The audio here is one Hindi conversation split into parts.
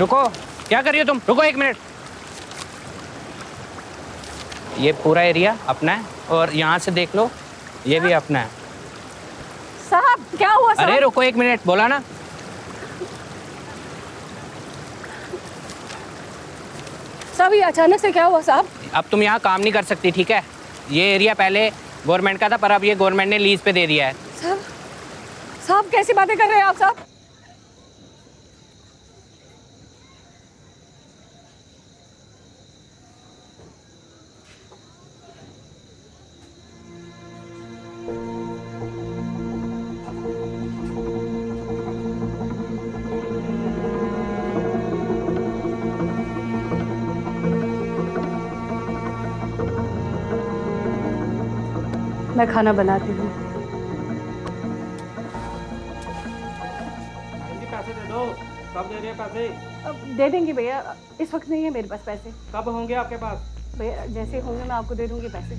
रुको। क्या कर रही हो तुम? रुको एक मिनट। ये पूरा एरिया अपना है और यहाँ से देख लो ये भी अपना है। साहब क्या हुआ साहब? अरे रुको एक मिनट बोला ना। साहब ये अचानक से क्या हुआ साहब? अब तुम यहाँ काम नहीं कर सकती ठीक है? ये एरिया पहले गवर्नमेंट का था पर अब ये गवर्नमेंट ने लीज पे दे दिया है। साहब साहब कैसी बातें कर रहे हैं आप साहब? मैं खाना बनाती हूँ। दे दो। कब दे रहे हैं पैसे। अब दे देंगी भैया। इस वक्त नहीं है मेरे पास पैसे। कब होंगे आपके पास? भैया जैसे होंगे मैं आपको दे दूँगी पैसे।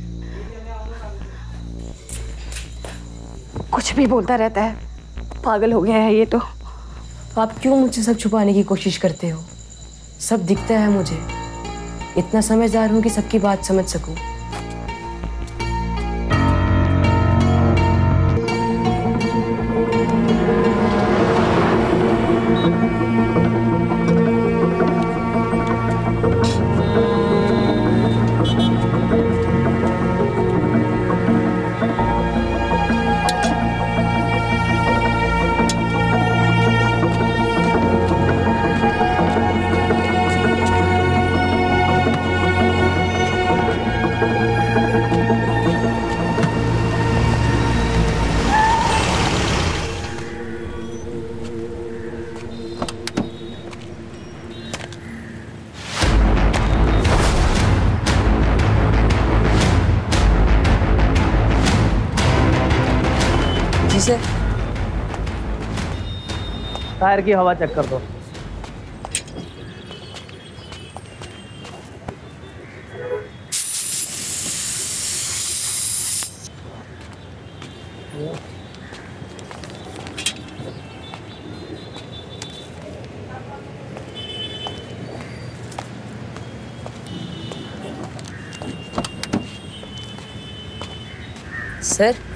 कुछ भी बोलता रहता है। पागल हो गया है ये तो। आप क्यों मुझसे सब छुपाने की कोशिश करते हो? सब दिखता है मुझे। इतना समझदार हूँ कि सबकी बात समझ सकूँ। सर टायर की हवा चेक कर दो। सर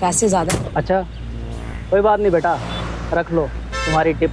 पैसे ज़्यादा। अच्छा कोई बात नहीं बेटा रख लो तुम्हारी टिप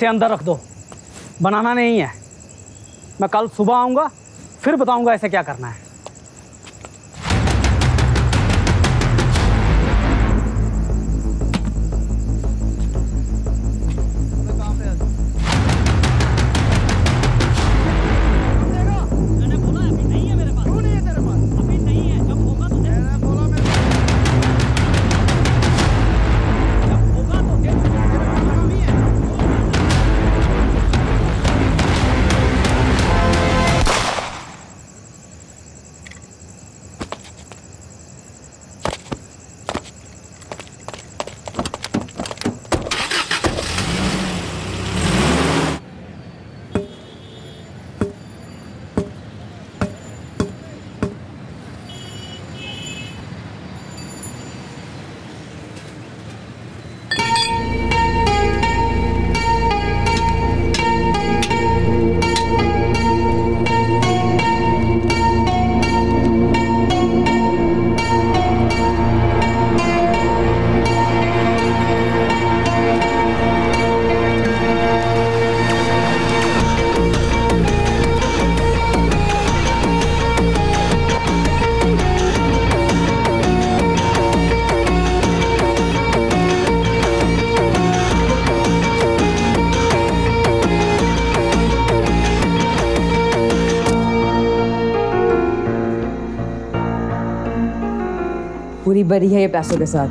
इसे अंदर रख दो। बनाना नहीं है। मैं कल सुबह आऊँगा, फिर बताऊँगा इसे क्या करना है। ये पैसों के साथ।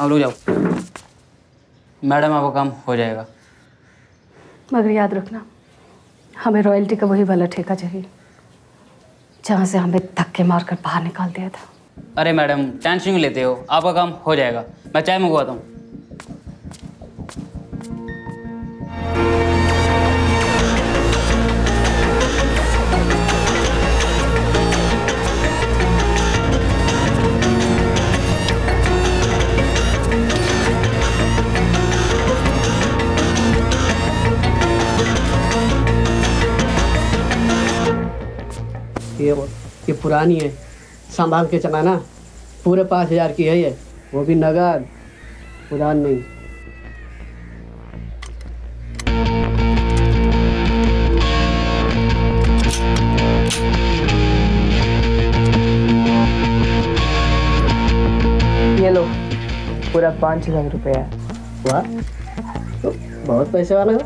अब रुक जाओ। मैडम आपका काम हो जाएगा। मगर याद रखना हमें रॉयल्टी का वही वाला ठेका चाहिए जहाँ से हमें धक्के मारकर बाहर निकाल दिया था। अरे मैडम, टेंशन क्यों लेते हो? आपका काम हो जाएगा। मैं चाय मंगवाता हूँ। पुरानी है। संभाल के चलाना। पूरे पाँच हज़ार की है ये। वो भी नगद उधार नहीं। ये लो। पूरा पाँच हज़ार रुपया। वाह। तो बहुत पैसे वाले हो।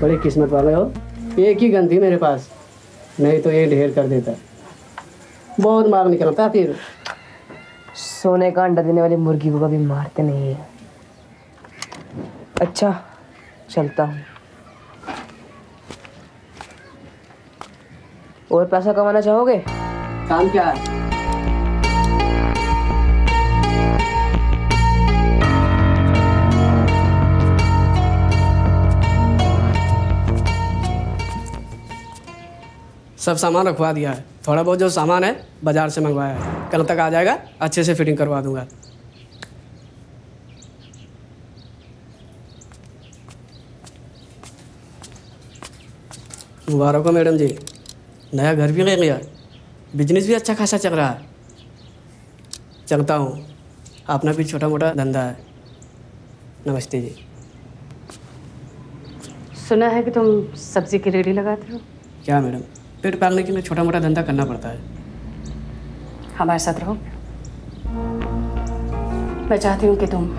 बड़ी किस्मत वाले हो एक ही गन थी मेरे पास। नहीं तो ये ढेर कर देता। बहुत मार निकलता है फिर। सोने का अंडा देने वाली मुर्गी को कभी मारते नहीं है। अच्छा चलता हूँ। और पैसा कमाना चाहोगे? काम क्या है? सब सामान रखवा दिया है। थोड़ा बहुत जो सामान है बाज़ार से मंगवाया है। कल तक आ जाएगा अच्छे से फिटिंग करवा दूँगा। मुबारक हो मैडम जी। नया घर भी ले लिया बिज़नेस भी अच्छा खासा चल रहा है। चलता हूँ। अपना भी छोटा मोटा धंधा है। नमस्ते जी। सुना है कि तुम सब्ज़ी की रेडी लगाते हो? क्या मैडम? पेट पालने के लिए छोटा मोटा धंधा करना पड़ता है। हमारे साथ रहो। मैं चाहती हूँ कि तुम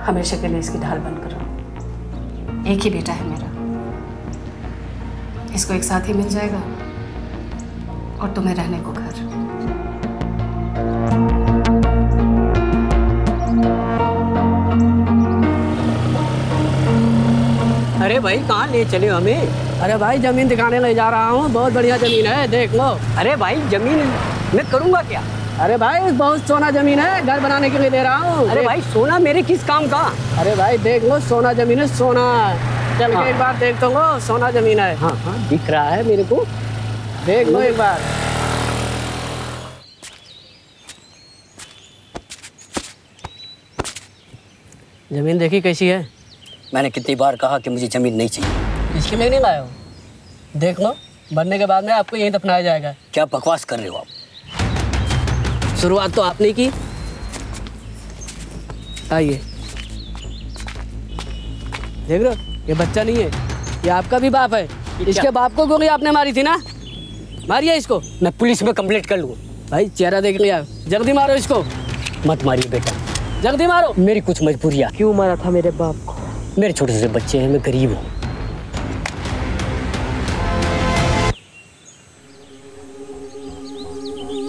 हमेशा के लिए इसकी ढाल बंद करो। एक ही बेटा है मेरा। इसको एक साथ ही मिल जाएगा और तुम्हें रहने को घर। अरे भाई कहाँ ले चले हमें? अरे भाई ज़मीन दिखाने ले जा रहा हूँ। बहुत बढ़िया ज़मीन है देख लो। अरे भाई ज़मीन मैं करूँगा क्या? अरे भाई बहुत सोना ज़मीन है घर बनाने के लिए दे रहा हूँ। अरे भाई सोना मेरे किस काम का? अरे भाई देख लो सोना ज़मीन है सोना। चल के हाँ। एक बार देख तो लो सोना ज़मीन है। हाँ हाँ दिख रहा है मेरे को। देख लो एक बार। ज़मीन देखी कैसी है? मैंने कितनी बार कहा कि मुझे ज़मीन नहीं चाहिए। इसके लिए नहीं लाया हो? देख लो बनने के बाद में आपको यहीं दफनाया जाएगा। क्या बकवास कर रहे हो आप? शुरुआत तो आपने की। आइए। देख रहे हो ये बच्चा नहीं है ये आपका भी बाप है। इसके बाप को गोली आपने मारी थी ना? मारिए इसको? मैं पुलिस में कंप्लेंट कर लूँ। भाई चेहरा देख लिया। जल्दी मारो इसको। मत मारिए बेटा। जल्दी मारो। मेरी कुछ मजबूरियाँ। क्यों मारा था मेरे बाप को? मेरे छोटे से बच्चे हैं मैं गरीब हूँ।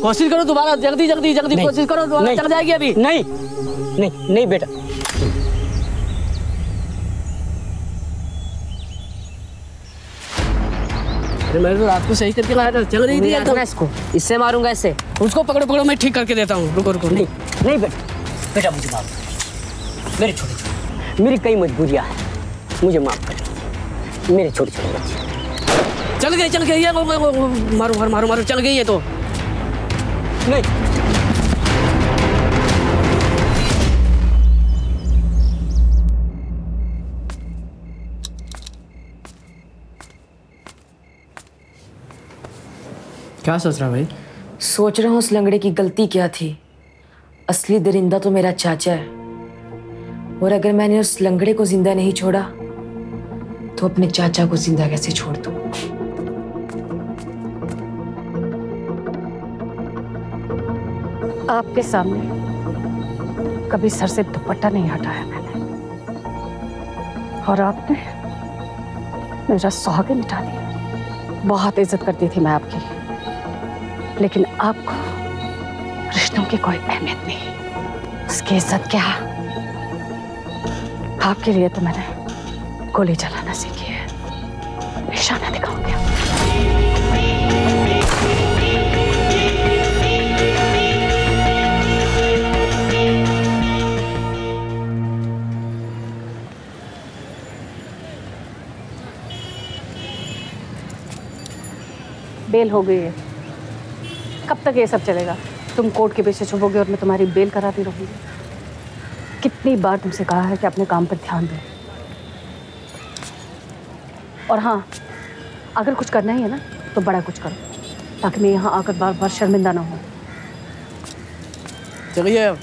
कोशिश करो दोबारा जल्दी जल्दी जल्दी कोशिश करो दोबारा चल जाएगी अभी। नहीं नहीं नहीं बेटा। अरे मैं तो रात को सही करके लाया था चल रही थी। एकदम इसको इससे मारूँगा ऐसे उसको पकड़ो पकड़ो मैं ठीक करके देता हूँ। रुको रुको। नहीं नहीं बेटा बेटा मुझे मेरे छोटे छोटे मेरी कई मजबूरियाँ हैं। मुझे माफ़ कर मेरे छोटे छोटे बच्चे। चल गई चल गई ये मारो मारो मारो मारो चल गई ये तो। नहीं। क्या सोच रहा भाई? सोच रहा हूँ उस लंगड़े की गलती क्या थी? असली दरिंदा तो मेरा चाचा है। और अगर मैंने उस लंगड़े को ज़िंदा नहीं छोड़ा तो अपने चाचा को ज़िंदा कैसे छोड़ दूँ? आपके सामने कभी सर से दुपट्टा नहीं हटाया मैंने। और आपने मेरा सुहागे मिटा दिया। बहुत इज़्ज़त करती थी मैं आपकी। लेकिन आपको रिश्तों की कोई अहमियत नहीं। उसकी इज़्ज़त क्या? आपके लिए तो मैंने गोली चलाना सीखी है। निशाना दिखाऊँगी बेल हो गई है। कब तक ये सब चलेगा? तुम कोर्ट के पीछे छुपोगे और मैं तुम्हारी बेल कराती रहूँगी। कितनी बार तुमसे कहा है कि अपने काम पर ध्यान दो। और हाँ अगर कुछ करना ही है ना तो बड़ा कुछ करो, ताकि मैं यहाँ आकर बार बार शर्मिंदा ना हो। चलिए। अब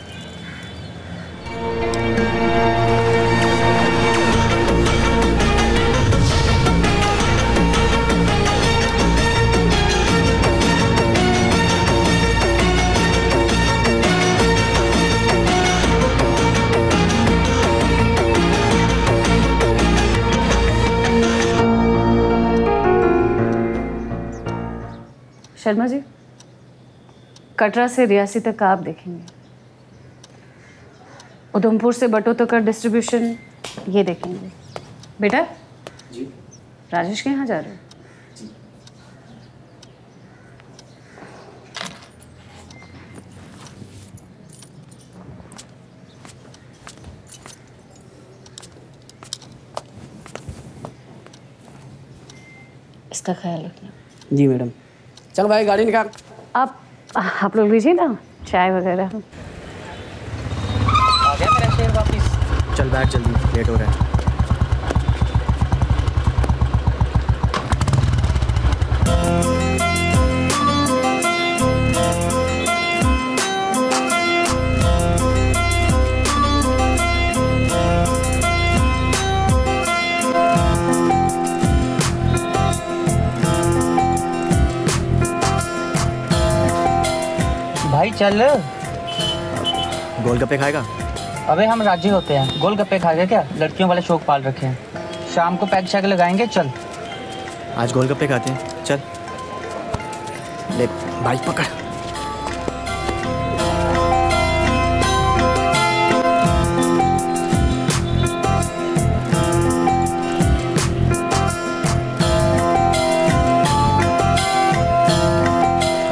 शर्मा जी कटरा से रियासी तक का आप देखेंगे। उधमपुर से बटो तक का डिस्ट्रीब्यूशन ये देखेंगे। बेटा? जी। राजेश के यहाँ जा रहे हो? इसका ख्याल रखना। जी मैडम। चल भाई गाड़ी निकाल। आप आप लोग लीजिए ना चाय वगैरह। आ गया मेरा शेर वापिस। चल बैठ जल्दी लेट हो रहा है। चल। गोलगप्पे खाएगा? अबे हम राज़ी होते हैं। गोलगप्पे खाएगा क्या? लड़कियों वाले शौक पाल रखे हैं। शाम को पैक शैक लगाएँगे? चल। आज गोलगप्पे खाते हैं। चल। ले बाइक पकड़।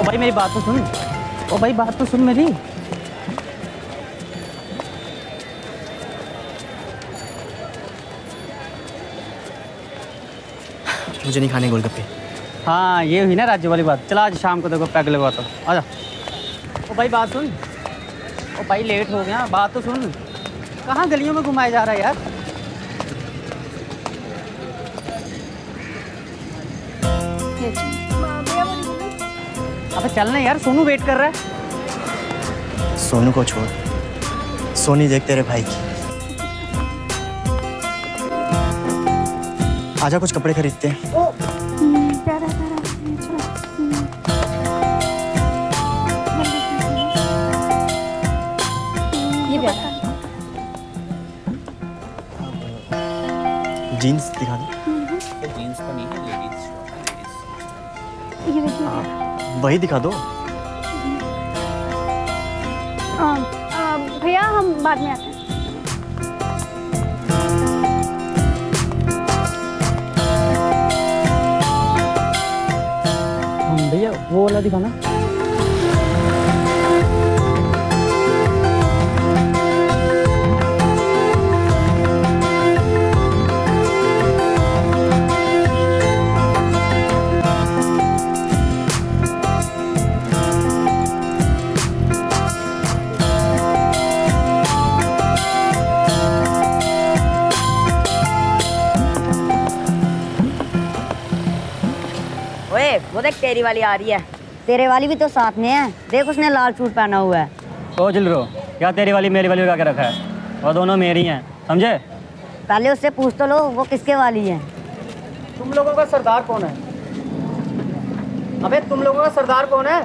भाई मेरी बात तो सुन। ओ भाई बात तो सुन मेरी। मुझे नहीं खाने गोलगप्पे। हाँ ये हुई ना राज्य वाली बात। चला आज शाम को देखो पैग लगवा तो आजा ओ भाई बात सुन। ओ भाई लेट हो गया। बात तो सुन। कहाँ गलियों में घुमाया जा रहा है यार? अबे चलना यार सोनू वेट कर रहा है। सोनू को छोड़। सोनी देख तेरे भाई की। आजा कुछ कपड़े खरीदते हैं। वही दिखा दो। भैया हम बाद में आते हैं। भैया वो वाला दिखाना। तेरी वाली आ रही है। तेरे वाली भी तो साथ में है। देख उसने लाल सूट पहना हुआ है। ओ जिलरो क्या तेरी वाली मेरी वाली रखा है? वो दोनों मेरी हैं समझे? पहले उससे पूछ तो लो वो किसके वाली है? तुम लोगों का सरदार कौन है? अबे तुम लोगों का सरदार कौन है?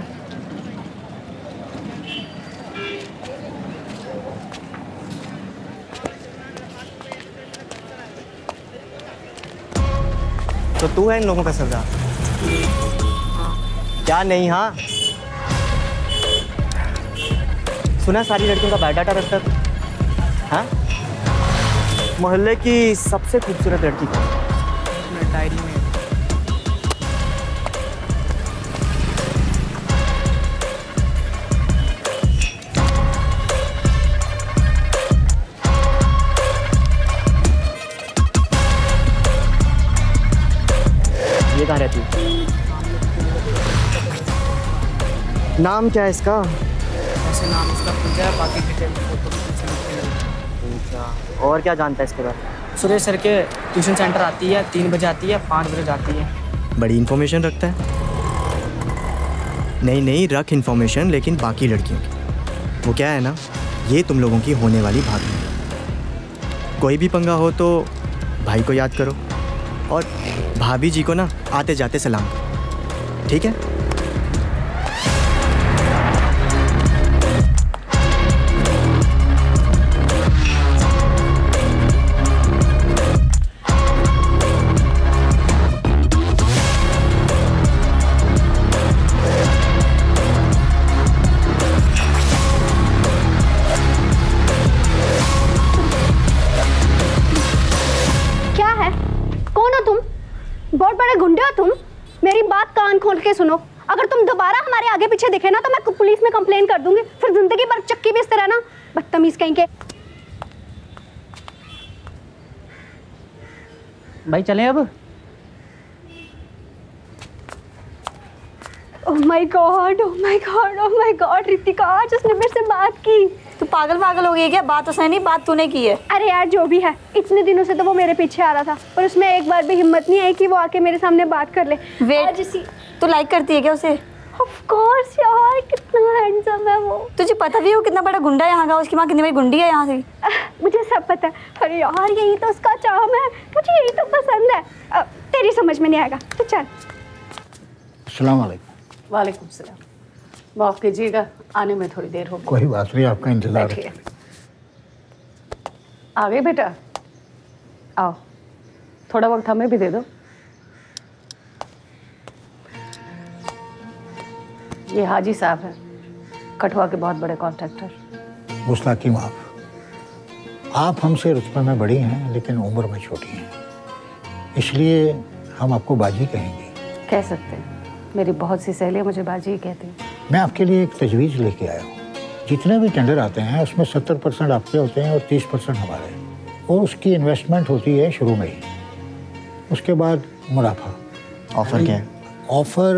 तो तू है इन लोगों का सरदार? क्या नहीं हाँ? सुना सारी लड़कियों का बायोडाटा रखता था हाँ? मोहल्ले की सबसे खूबसूरत लड़की कौन? नाम क्या है इसका? ऐसे नाम इसका पूजा है बाकी डिटेल पूजा। और क्या जानता है इसके बारे में? सुरेश सर के ट्यूशन सेंटर आती है तीन बजे आती है पाँच बजे जाती है। बड़ी इन्फॉर्मेशन रखता है। नहीं नहीं रख इन्फॉर्मेशन लेकिन बाकी लड़कियों की। वो क्या है ना ये तुम लोगों की होने वाली भाभी कोई भी पंगा हो तो भाई को याद करो। और भाभी जी को ना आते जाते सलाम ठीक है? भाई चलें अब ओह my god oh my god oh my god Ritika आज उसने मेरे से बात की। तू पागल पागल हो गई क्या? बात उसने नहीं बात तूने की है। अरे यार जो भी है इतने दिनों से तो वो मेरे पीछे आ रहा था पर उसमें एक बार भी हिम्मत नहीं आई कि वो आके मेरे सामने बात कर ले। वेट तू लाइक करती है क्या उसे? ऑफ़ कोर्स यार कितना हैंडसम है वो। तुझे पता भी हो कितना बड़ा गुंडा यहाँ का उसकी माँ कितनी बड़ी गुंडी है यहाँ से? मुझे सब पता है। अरे यार यही तो उसका चाम है। मुझे यही तो पसंद है। तेरी समझ में नहीं आएगा। तो चल। अस्सलाम वालेकुम। वालेकुम सलाम। माफ़ कीजिएगा आने में थोड़ी देर हो कोई बात नहीं आपका इंतज़ार है। आ गए बेटा। आओ। थोड़ा वक्त हमें भी दे दो। ये हाजी साहब हैं। कठुआ के बहुत बड़े कॉन्ट्रैक्टर गुस्ताखी माफ़ आप हमसे रुतबे में बड़ी हैं लेकिन उम्र में छोटी हैं। इसलिए हम आपको बाजी कहेंगे। कह सकते हैं। मेरी बहुत सी सहेलियाँ मुझे बाजी ही कहती हैं। मैं आपके लिए एक तजवीज़ लेके आया हूँ। जितने भी टेंडर आते हैं उसमें सत्तर परसेंट आपके होते हैं और तीस परसेंट हमारे। और उसकी इन्वेस्टमेंट होती है शुरू में ही। उसके बाद मुनाफा। ऑफ़र क्या है? ऑफ़र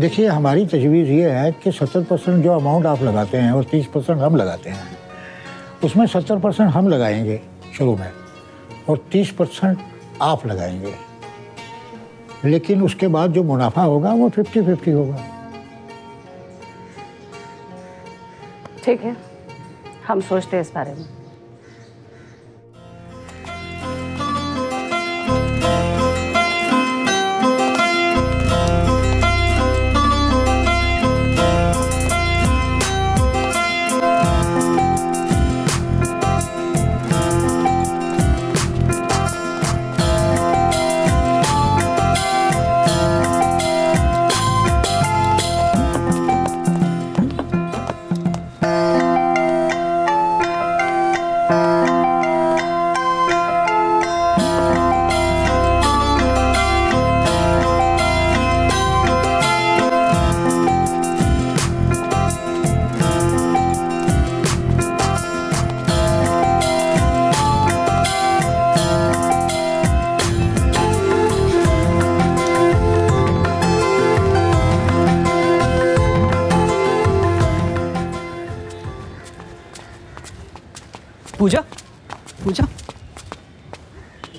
देखिए, हमारी तजवीज़ ये है कि सत्तर परसेंट जो अमाउंट आप लगाते हैं और तीस परसेंट हम लगाते हैं, उसमें सत्तर परसेंट हम लगाएँगे शुरू में और तीस परसेंट आप लगाएँगे। लेकिन उसके बाद जो मुनाफा होगा, वो फिफ्टी फिफ्टी होगा। ठीक है, हम सोचते हैं इस बारे में।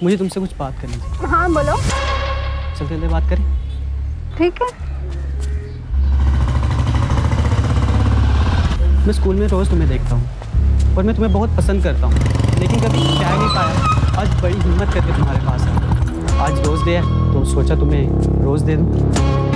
मुझे तुमसे कुछ बात करनी थी। हाँ बोलो। चलते चलते बात करें। ठीक है। मैं स्कूल में रोज़ तुम्हें देखता हूँ और मैं तुम्हें बहुत पसंद करता हूँ। लेकिन कभी कह नहीं पाया आज बड़ी हिम्मत करके तुम्हारे पास आया। आज रोज़ दे है तो सोचा तुम्हें रोज़ दे दूँ।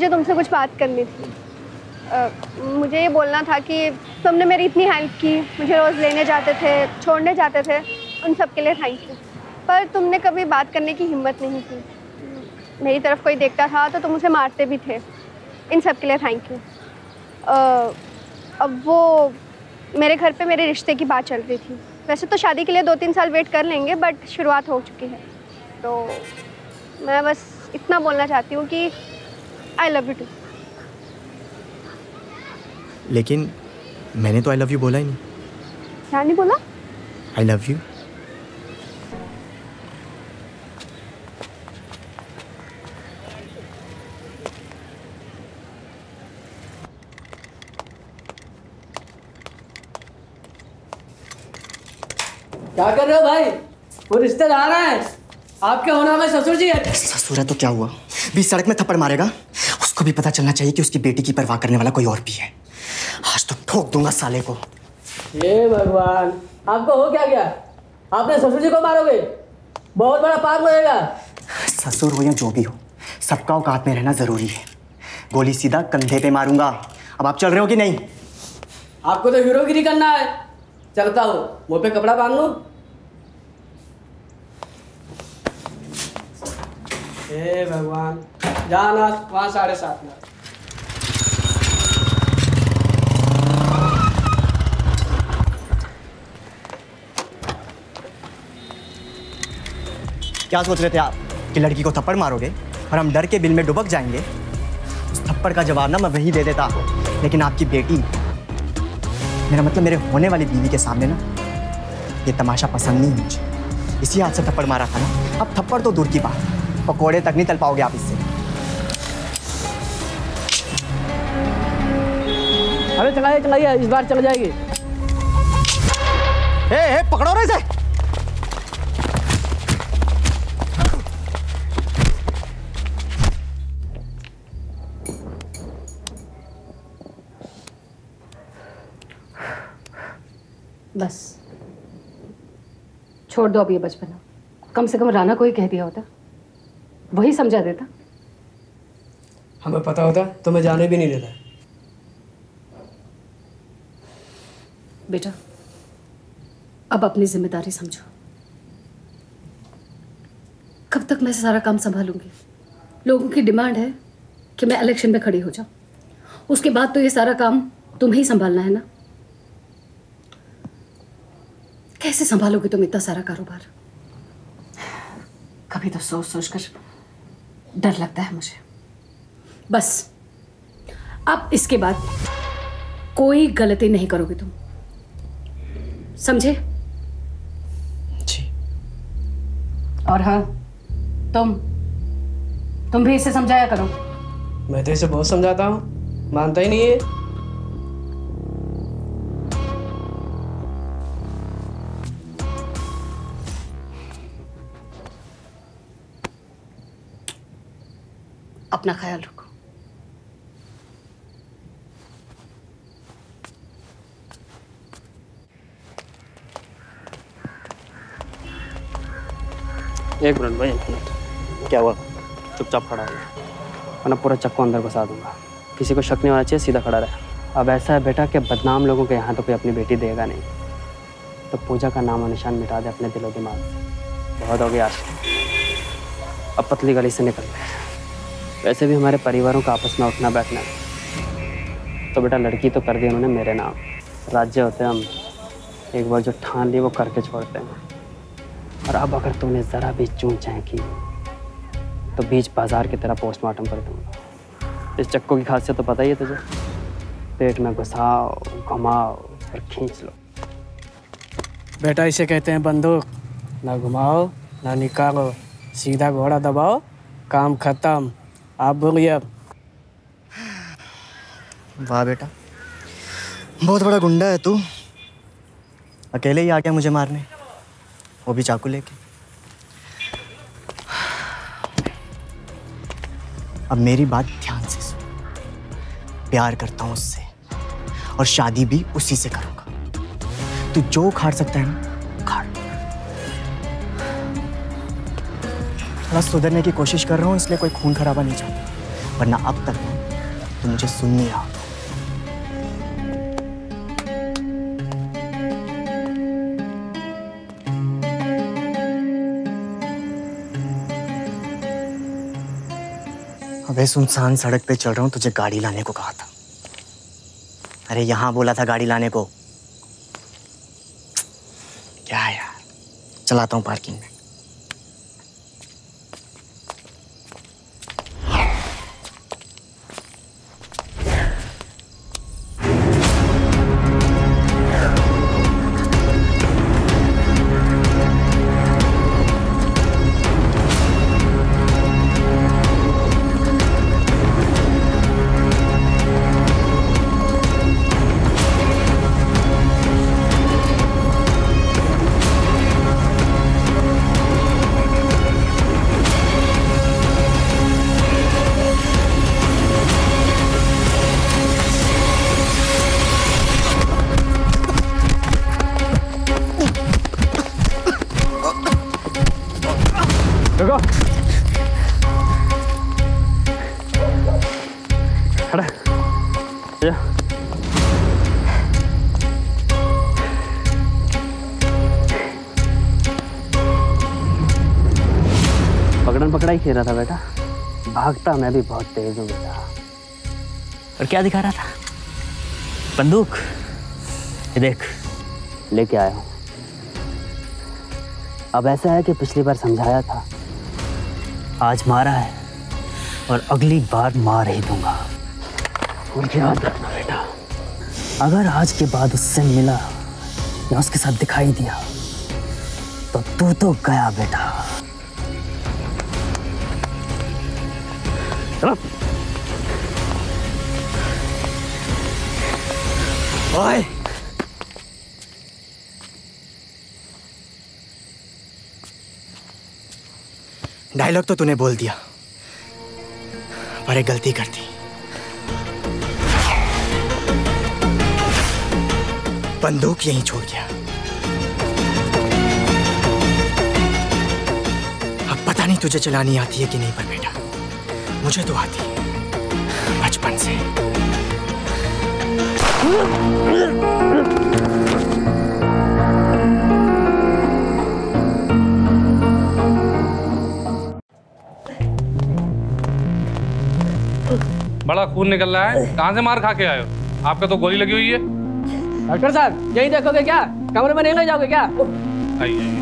मुझे तुमसे कुछ बात करनी थी। अ, मुझे ये बोलना था कि तुमने मेरी इतनी हेल्प की मुझे रोज़ लेने जाते थे छोड़ने जाते थे उन सब के लिए थैंक यू पर तुमने कभी बात करने की हिम्मत नहीं की। मेरी तरफ़ कोई देखता था तो तुम उसे मारते भी थे। इन सब के लिए थैंक यू अब वो मेरे घर पे मेरे रिश्ते की बात चल रही थी। वैसे तो शादी के लिए दो तीन साल वेट कर लेंगे बट शुरुआत हो चुकी है। तो मैं बस इतना बोलना चाहती हूँ कि आई लव यू टू लेकिन मैंने तो आई लव यू बोला ही नहीं। क्या नहीं बोला? आई लव यू क्या कर रहे हो भाई? वो रिश्तेदार हैं। आपके होना में ससुर जी है। ससुर है तो क्या हुआ? बीच सड़क में थप्पड़ मारेगा? उसको भी पता चलना चाहिए कि उसकी बेटी की परवाह करने वाला कोई और भी है। आज तो ठोक दूँगा साले को। ये भगवान आपको हो क्या गया? आपने ससुर जी को मारोगे? बहुत बड़ा पाप लगेगा ससुर हो या जो भी हो सबका औकात में रहना ज़रूरी है। गोली सीधा कंधे पे मारूँगा। अब आप चल रहे हो कि नहीं? आपको तो हीरोगिरी करना है। चलता हूँ। मुँह पे कपड़ा बाँध लूँ। हे भगवान। जाना वहाँ साढ़े सात में। क्या सोच रहे थे आप कि लड़की को थप्पड़ मारोगे और हम डर के बिल में डुबक जाएँगे? उस थप्पड़ का जवाब ना मैं वही दे देता, लेकिन आपकी बेटी, मेरा मतलब मेरे होने वाली बीवी के सामने ना, ये तमाशा पसंद नहीं है मुझे। इसी हाथ से थप्पड़ मारा था ना। अब थप्पड़ तो दूर की बात, पकौड़े तक नहीं तल पाओगे आप इससे। अरे चलाइए चलाइए इस बार चल जाएगी। ए, ए, पकड़ो रे इसे। बस। छोड़ दो अब ये बचपना। कम से कम राना को ही कह दिया होता। वही समझा देता। हमें पता होता तो मैं जाने भी नहीं देता। बेटा अब अपनी ज़िम्मेदारी समझो। कब तक मैं सारा काम संभालूँगी? लोगों की डिमांड है कि मैं इलेक्शन में खड़ी हो जाऊँ। उसके बाद तो ये सारा काम तुम्हें ही संभालना है ना? कैसे संभालोगे तुम इतना सारा कारोबार? कभी तो सोच सोच कर डर लगता है मुझे। बस अब इसके बाद कोई गलती नहीं करोगे तुम। समझे? जी। और हाँ तुम तुम भी इसे समझाया करो। मैं तो इसे बहुत समझाता हूँ। मानता ही नहीं है। अपना ख्याल रखो। एक मिनट भाई, एक मिनट। क्या हुआ? चुपचाप खड़ा हो वरना पूरा चक्को अंदर घुसा दूँगा। किसी को शक नहीं होना चाहिए, सीधा खड़ा रहे। अब ऐसा है बेटा कि बदनाम लोगों के यहाँ तो कोई अपनी बेटी देगा नहीं। तो पूजा का नाम और निशान मिटा दे अपने दिलो दिमाग से। बहुत हो गया आज। अब पतली गली से निकल गए वैसे भी हमारे परिवारों का आपस में उठना बैठना तो बेटा लड़की तो कर दी उन्होंने मेरे नाम। राज्य होते हम। एक बार जो ठान ली वो करके छोड़ते हैं। और अब अगर तूने ज़रा भी चूं चाहे की तो बीच बाज़ार की तरह पोस्टमार्टम कर दूँगा। इस चक्कू की खासियत तो पता ही है तुझे। पेट में घुसाओ घुमाओ और खींच लो। बेटा इसे कहते हैं बंदूक। ना घुमाओ ना निकालो सीधा घोड़ा दबाओ काम खत्म आप बोलिए अब। वाह बेटा बहुत बड़ा गुंडा है तू। अकेले ही आ गया मुझे मारने। वो भी चाकू लेके। अब मेरी बात ध्यान से सुन। प्यार करता हूँ उससे, और शादी भी उसी से करूँगा। तू जो उखाड़ सकता है ना, उखाड़। थोड़ा सुधरने की कोशिश कर रहा हूँ, इसलिए कोई खून खराबा नहीं चाहता। वरना अब तक तो मुझे सुन नहीं रहा अबे सुनसान सड़क पे चल रहा हूँ, तुझे गाड़ी लाने को कहा था। अरे, यहाँ बोला था गाड़ी लाने को। क्या यार, चलाता हूँ पार्किंग में। खेल रहा था बेटा। भागता मैं भी बहुत तेज हूँ बेटा। और क्या दिखा रहा था? बंदूक? ये देख। लेके आया हूँ। अब ऐसा है कि पिछली बार समझाया था। आज मारा है और अगली बार मार ही दूँगा। और याद रखना बेटा। अगर आज के बाद उससे मिला या उसके साथ दिखाई दिया तो तू तो गया बेटा। डायलॉग तो तूने बोल दिया, पर एक गलती कर दी। बंदूक यहीं छोड़ गया अब पता नहीं तुझे चलानी आती है कि नहीं पर बेटा, मुझे तो आती है, बचपन से। बड़ा खून निकल रहा है। कहाँ से मार खा के आए हो? आपका तो गोली लगी हुई है। डॉक्टर साहब यही देखोगे क्या? कमरे में नहीं ले जाओगे क्या? आइए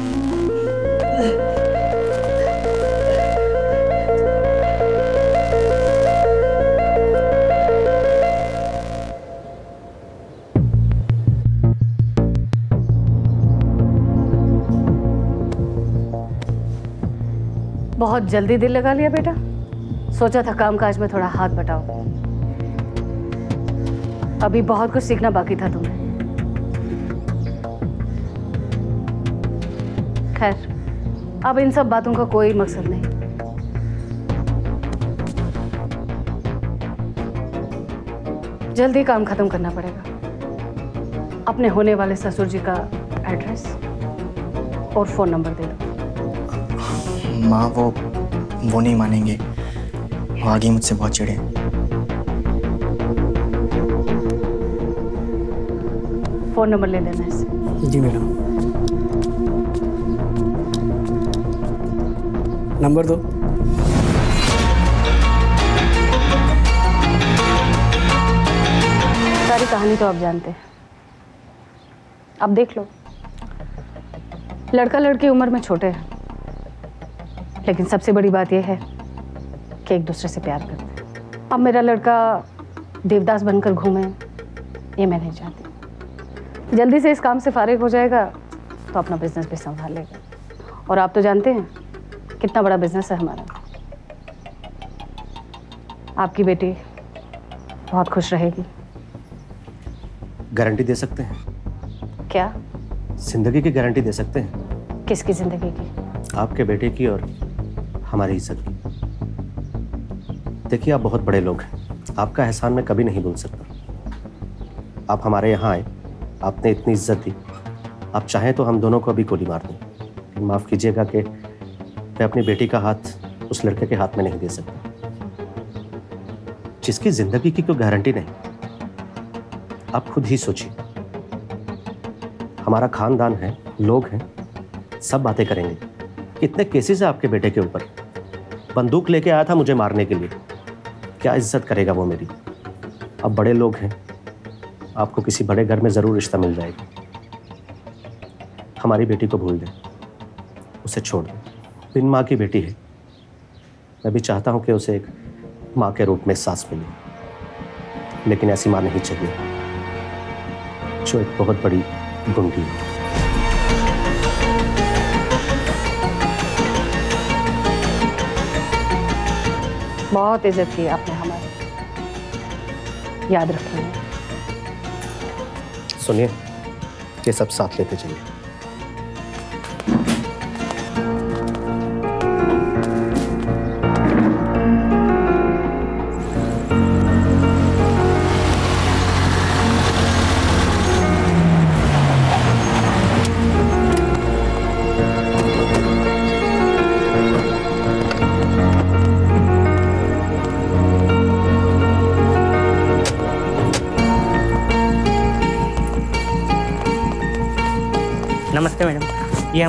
बहुत जल्दी दिल लगा लिया बेटा। सोचा था कामकाज में थोड़ा हाथ बटाओ अभी बहुत कुछ सीखना बाकी था तुम्हें। खैर, अब इन सब बातों का कोई मकसद नहीं। जल्दी काम खत्म करना पड़ेगा। अपने होने वाले ससुर जी का एड्रेस और फ़ोन नंबर दे दो। माँ वो वो नहीं मानेंगे। वो आगे मुझसे बहुत चिड़े फ़ोन नंबर ले लेना इससे जी मैडम। नंबर दो। सारी कहानी तो आप जानते हैं। अब देख लो। लड़का लड़की उम्र में छोटे हैं। लेकिन सबसे बड़ी बात यह है कि एक दूसरे से प्यार करते हैं। अब मेरा लड़का देवदास बनकर घूमे ये मैं नहीं चाहती। जल्दी से इस काम से फारिग हो जाएगा तो अपना बिज़नेस भी संभालेगा और आप तो जानते हैं कितना बड़ा बिज़नेस है हमारा। आपकी बेटी बहुत खुश रहेगी। गारंटी दे सकते हैं? क्या? ज़िंदगी की गारंटी दे सकते हैं? किसकी ज़िंदगी की? आपके बेटे की और हमारी इज़्ज़त की। देखिए, आप बहुत बड़े लोग हैं। आपका एहसान मैं कभी नहीं भूल सकता। आप हमारे यहाँ आए, आपने इतनी इज़्ज़त दी। आप चाहें तो हम दोनों को अभी गोली मार दें। माफ़ कीजिएगा कि मैं अपनी बेटी का हाथ उस लड़के के हाथ में नहीं दे सकता। जिसकी ज़िंदगी की कोई गारंटी नहीं। आप खुद ही सोचिए। हमारा खानदान है, लोग हैं, सब बातें करेंगे। कितने केसेस है आपके बेटे के ऊपर? बंदूक लेके आया था मुझे मारने के लिए। क्या इज़्ज़त करेगा वो मेरी? अब बड़े लोग हैं। आपको किसी बड़े घर में ज़रूर रिश्ता मिल जाएगा। हमारी बेटी को भूल दें। उसे छोड़ दें। बिन माँ की बेटी है। मैं भी चाहता हूँ कि उसे एक माँ के रूप में सांस मिले। लेकिन ऐसी माँ नहीं चाहिए। जो एक बहुत बड़ी गुंडी है। बहुत इज़्ज़त की आपने हमारी। याद रखिए। सुनिए ये सब साथ लेते चलिए।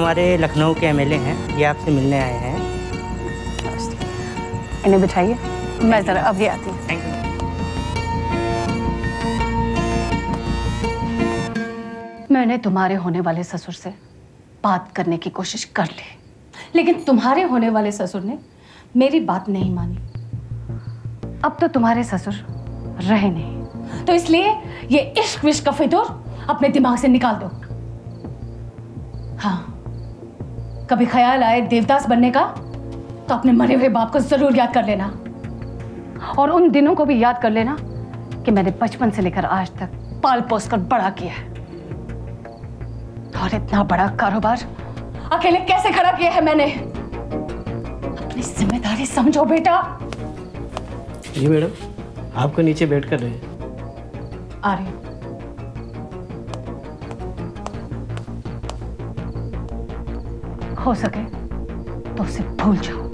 हमारे लखनऊ के एमएलए हैं। ये आपसे मिलने आए हैं। इन्हें बिठाइए। मैं जरा अभी आती हूँ। थैंक यू मैंने तुम्हारे होने वाले ससुर से बात करने की कोशिश कर ली। लेकिन तुम्हारे होने वाले ससुर ने मेरी बात नहीं मानी। अब तो तुम्हारे ससुर रहे नहीं। तो इसलिए ये इश्क विश्क का फितूर अपने दिमाग से निकाल दो। हाँ। कभी ख्याल आए देवदास बनने का तो अपने मरे हुए बाप को ज़रूर याद कर लेना। और उन दिनों को भी याद कर लेना कि मैंने बचपन से लेकर आज तक पाल पोस कर बड़ा किया है। और इतना बड़ा कारोबार अकेले कैसे खड़ा किया है मैंने? अपनी ज़िम्मेदारी समझो बेटा। जी मैडम आपको नीचे बैठ कर रहे। हैं आ रही हूँ। सके तो उसे भूल जाओ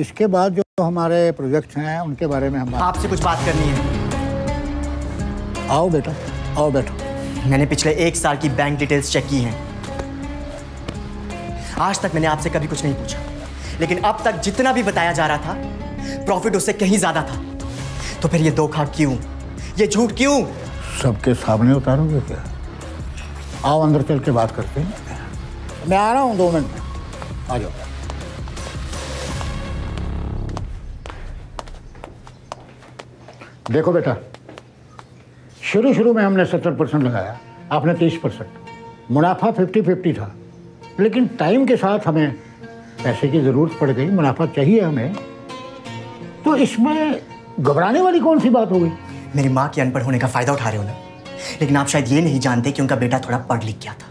इसके बाद जो हमारे प्रोजेक्ट्स हैं उनके बारे में हम आपसे कुछ बात करनी है। आओ बेटा आओ बैठो। मैंने पिछले एक साल की बैंक डिटेल्स चेक की हैं। आज तक मैंने आपसे कभी कुछ नहीं पूछा। लेकिन अब तक जितना भी बताया जा रहा था प्रॉफिट उससे कहीं ज़्यादा था। तो फिर ये धोखा क्यों? ये झूठ क्यों? सबके सामने उतारोगे क्या? आओ अंदर चल के बात करते हैं। मैं आ रहा हूँ दो मिनट में। आ जाओ। देखो बेटा शुरू शुरू में हमने सत्तर परसेंट लगाया, आपने तीस परसेंट। मुनाफा फिफ्टी फिफ्टी था, लेकिन टाइम के साथ हमें पैसे की ज़रूरत पड़ गई, मुनाफा चाहिए हमें। तो इसमें घबराने वाली कौन सी बात हो गई? मेरी माँ के अनपढ़ होने का फ़ायदा उठा रहे हो ना? लेकिन आप शायद ये नहीं जानते कि उनका बेटा थोड़ा पढ़ लिख गया था।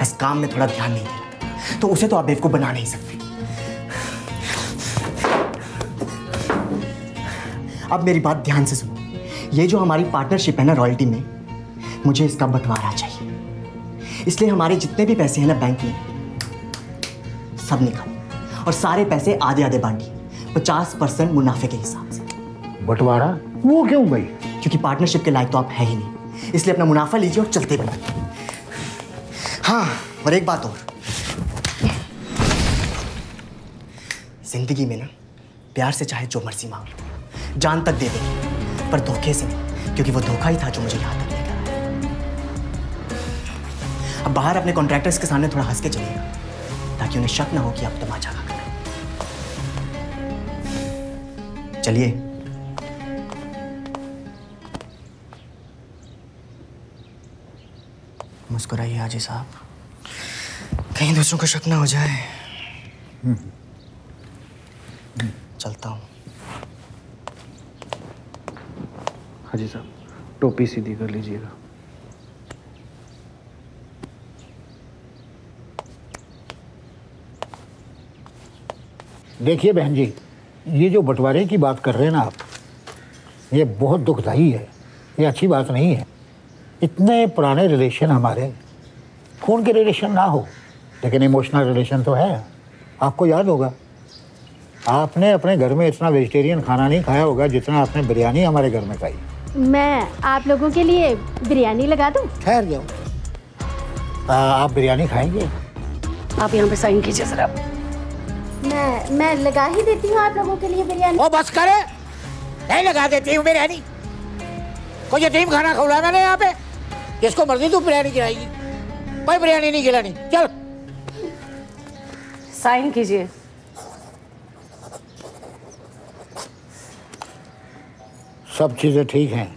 बस काम में थोड़ा ध्यान नहीं देता तो उसे तो आप बेवकूफ़ बना नहीं सकते। अब मेरी बात ध्यान से सुनो। ये जो हमारी पार्टनरशिप है ना रॉयल्टी में मुझे इसका बंटवारा चाहिए। इसलिए हमारे जितने भी पैसे हैं ना बैंक में सब निकालो। और सारे पैसे आधे आधे बांटिए पचास परसेंट मुनाफे के हिसाब से। बंटवारा? वो क्यों भाई क्योंकि पार्टनरशिप के लायक तो आप है ही नहीं। इसलिए अपना मुनाफा लीजिए और चलते बनिए हाँ और एक बात और। ज़िंदगी में ना प्यार से चाहे जो मर्ज़ी मांग लो। जान तक दे देंगे पर धोखे से नहीं क्योंकि वो धोखा ही था जो मुझे यहाँ तक लेकर आया। अब बाहर अपने कॉन्ट्रैक्टर्स के सामने थोड़ा हंस के चलिएगा ताकि उन्हें शक ना हो कि आप तमाचा खा कर चलिए। मुस्कुराइए हाजी साहब। कहीं दूसरों को शक ना हो जाए। चलता हूँ। हाजी साहब टोपी सीधी कर लीजिएगा। देखिए बहन जी, ये जो बंटवारे की बात कर रहे हैं ना आप, ये बहुत दुखदाई है, ये अच्छी बात नहीं है। इतने पुराने रिलेशन हमारे, खून के रिलेशन ना हो, लेकिन इमोशनल रिलेशन तो है। आपको याद होगा, आपने अपने घर में इतना वेजिटेरियन खाना नहीं खाया होगा जितना आपने बिरयानी हमारे घर में खाई। मैं आप लोगों के लिए बिरयानी लगा दूँ? ठहर जाओ। आप बिरयानी खाएँगे? आप यहाँ पे साइन कीजिए जरा। मैं मैं लगा ही देती हूँ आप लोगों के लिए बिरयानी। ओ बस करे। नहीं लगा देती हूँ बिरयानी। कोई यतीम खाना खिलाया मैंने यहाँ पे। जिसको मर्ज़ी तू बिरयानी खिलाएगी। कोई बिरयानी नहीं खिलानी। चल। साइन कीजिए। सब चीज़ें ठीक हैं।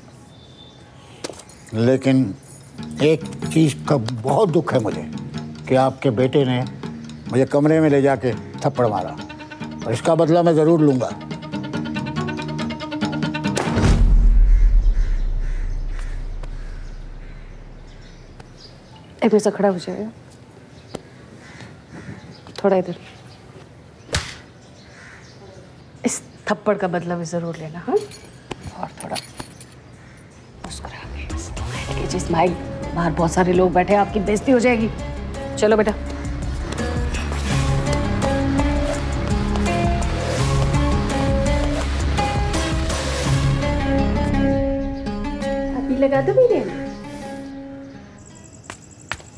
लेकिन एक चीज़ का बहुत दुख है मुझे कि आपके बेटे ने मुझे कमरे में ले जाके थप्पड़ मारा और इसका बदला मैं ज़रूर लूँगा। एक खड़ा हो जाएगा। थोड़ा इधर। इस थप्पड़ का बदला भी ज़रूर लेना हाँ? और थोड़ा मुस्कुरा के स्माइल बाहर बहुत सारे लोग बैठे हैं आपकी बेइज्जती हो जाएगी। चलो बेटा। लगा दो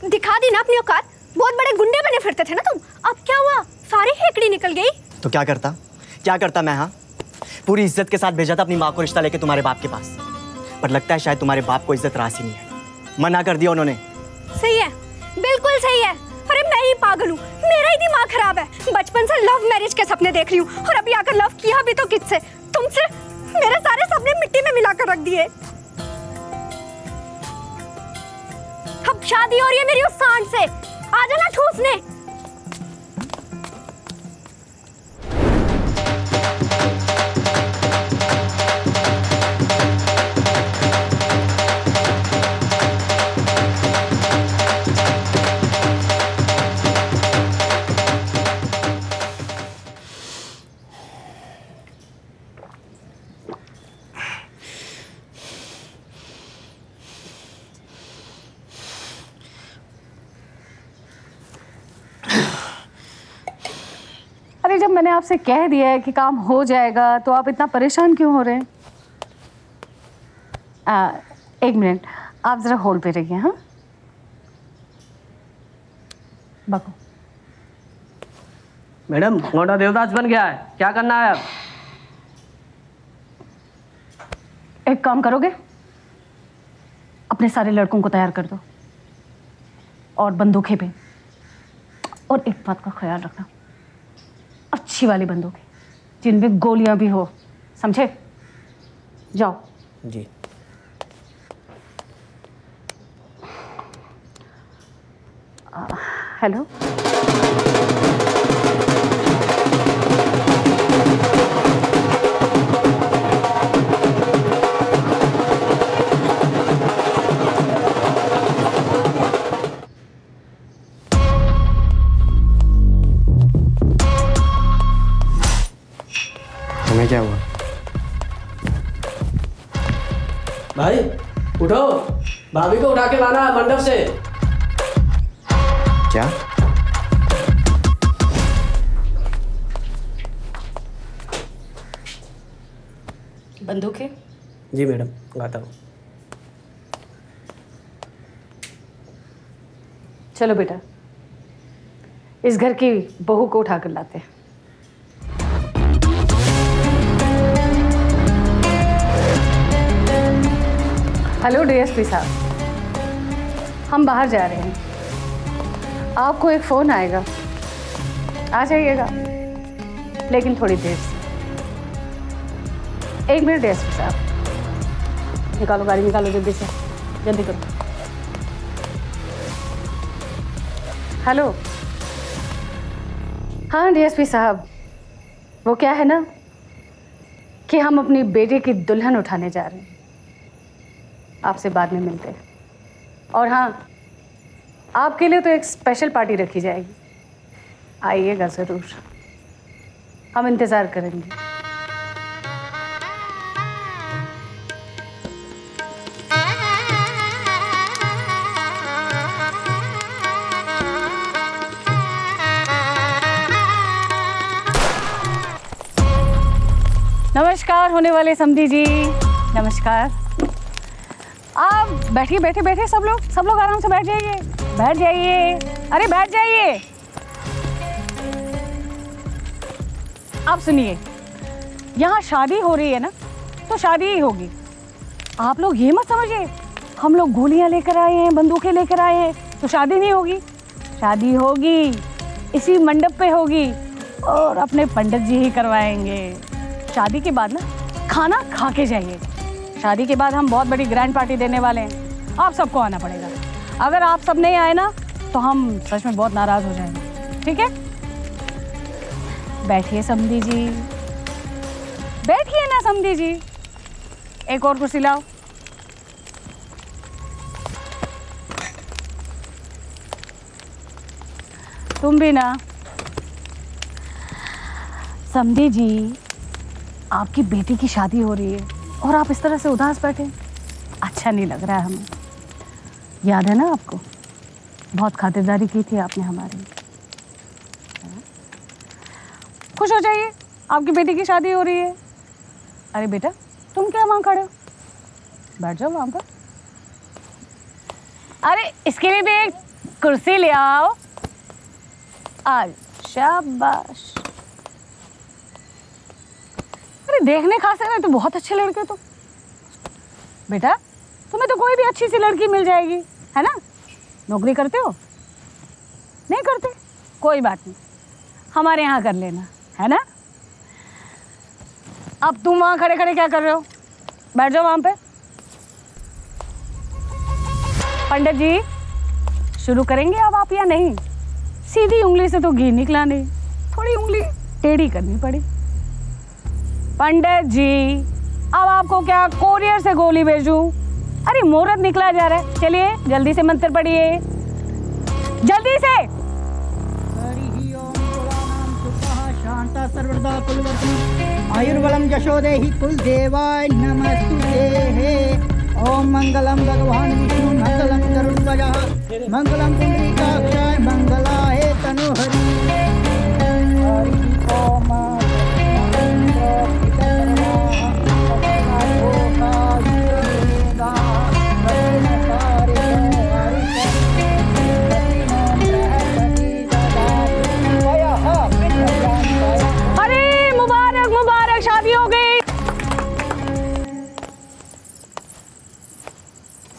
दिखा दी ना अपनी औकात। बहुत बड़े गुंडे बने फिरते थे ना तुम। अब क्या हुआ? सारी हेकड़ी निकल गई। तो क्या करता? क्या करता मैं हाँ? पूरी इज़्ज़त के साथ भेजा था अपनी माँ को रिश्ता लेके तुम्हारे बाप के पास। पर लगता है शायद तुम्हारे बाप को इज़्ज़त रास ही नहीं है। मना कर दिया उन्होंने। सही है। बिल्कुल सही है। अरे मैं ही पागल हूँ। मेरा ही दिमाग खराब है। बचपन से लव मैरिज के सपने देख रही हूँ। और अभी आकर लव किया भी तो किससे? तुमसे मेरे सारे सपने मिट्टी में मिलाकर रख दिए। अब शादी हो रही है मेरी उस सांड से। आ जाना ठूसने। मैंने आपसे कह दिया है कि काम हो जाएगा तो आप इतना परेशान क्यों हो रहे हैं? आ, एक मिनट आप ज़रा होल्ड पे रहिए हाँ? बको मैडम मोटा देवदास बन गया है क्या करना है अब? एक काम करोगे? अपने सारे लड़कों को तैयार कर दो और बंदूकें भी और एक बात का ख्याल रखना। अच्छी वाली बंदूकें जिनमें गोलियाँ भी हो। समझे? जाओ। जी। हेलो? तुम्हें जी मैडम गाता हूँ। चलो बेटा, इस घर की बहू को उठा कर लाते हैं। हेलो डीएसपी साहब, हम बाहर जा रहे हैं। आपको एक फ़ोन आएगा। आ जाइएगा, लेकिन थोड़ी देर से। एक मिनट डीएसपी साहब। निकालो, गाड़ी निकालो जल्दी से। जल्दी करो। हेलो। हाँ डीएसपी साहब। वो क्या है ना? कि हम अपनी बेटी की दुल्हन उठाने जा रहे हैं। आपसे बाद में मिलते हैं। और हाँ आपके लिए तो एक स्पेशल पार्टी रखी जाएगी। आइएगा ज़रूर। हम इंतज़ार करेंगे। होने वाले समधी जी। नमस्कार। आप बैठिए बैठे बैठे सब लोग। सब लोग आराम से बैठ जाइए। बैठ जाइए। अरे बैठ जाइए। आप सुनिए, यहाँ शादी हो रही है ना तो शादी ही होगी। आप लोग ये मत समझिए, हम लोग गोलियाँ लेकर आए हैं, बंदूकें लेकर आए हैं तो शादी नहीं होगी। शादी होगी, इसी मंडप पे होगी, और अपने पंडित जी ही करवाएँगे। शादी के बाद ना खाना खा के जाइए। शादी के बाद हम बहुत बड़ी ग्रैंड पार्टी देने वाले हैं। आप सबको आना पड़ेगा। अगर आप सब नहीं आए ना तो हम सच में बहुत नाराज़ हो जाएँगे। ठीक है? बैठिए समधी जी। बैठिए ना समधी जी। एक और कुर्सी लाओ। तुम भी ना। समधी जी आपकी बेटी की शादी हो रही है और आप इस तरह से उदास बैठे अच्छा नहीं लग रहा है हमें। याद है ना आपको? बहुत खातिरदारी की थी आपने हमारी खुश हो जाइए, आपकी बेटी की शादी हो रही है। अरे बेटा, तुम क्या वहाँ खड़े हो? बैठ जाओ वहाँ पर। अरे, इसके लिए भी एक कुर्सी ले आओ। आज शाबाश। अरे देखने खासे में तो बहुत अच्छे लड़के हो तुम। बेटा, तुम्हें तो कोई भी अच्छी सी लड़की मिल जाएगी, है ना? नौकरी करते हो? नहीं करते? कोई बात नहीं। हमारे यहाँ कर लेना, है ना? अब तुम वहाँ खड़े खड़े क्या कर रहे हो? बैठ जाओ वहाँ पे। पंडित जी, शुरू करेंगे अब आप या नहीं? सीधी उंगली से तो घी निकला नहीं। थोड़ी उंगली टेढ़ी करनी पड़ी। पंडित जी, अब आपको क्या कोरियर से गोली भेजूं? अरे, मुहूर्त निकला जा रहा है। चलिए, जल्दी से मंत्र पढ़िए। जल्दी से! शांता सर्वदा कुलवती आयुर्बलम यशोदेहि कुलदेवाय नमस्तुते ओम मंगलम भगवान विष्णु मंगलम गरुड़ध्वजा मंगलम पुंडरीकाक्षाय मंगलाय तनुहरि। हरि ओम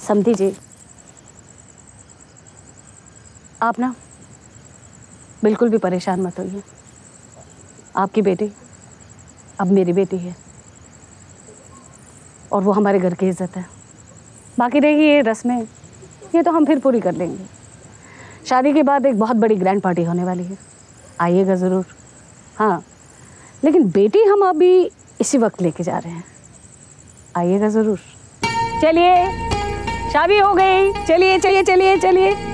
समझी जी, आप ना बिल्कुल भी परेशान मत होइए। आपकी बेटी अब मेरी बेटी है। और वो हमारे घर की इज़्ज़त है। बाकी रही ये रस्में। ये तो हम फिर पूरी कर लेंगे। शादी के बाद एक बहुत बड़ी ग्रैंड पार्टी होने वाली है। आइएगा ज़रूर। हाँ लेकिन बेटी हम अभी इसी वक्त लेके जा रहे हैं। आइएगा ज़रूर। चलिए, शादी हो गई। चलिए चलिए चलिए चलिए।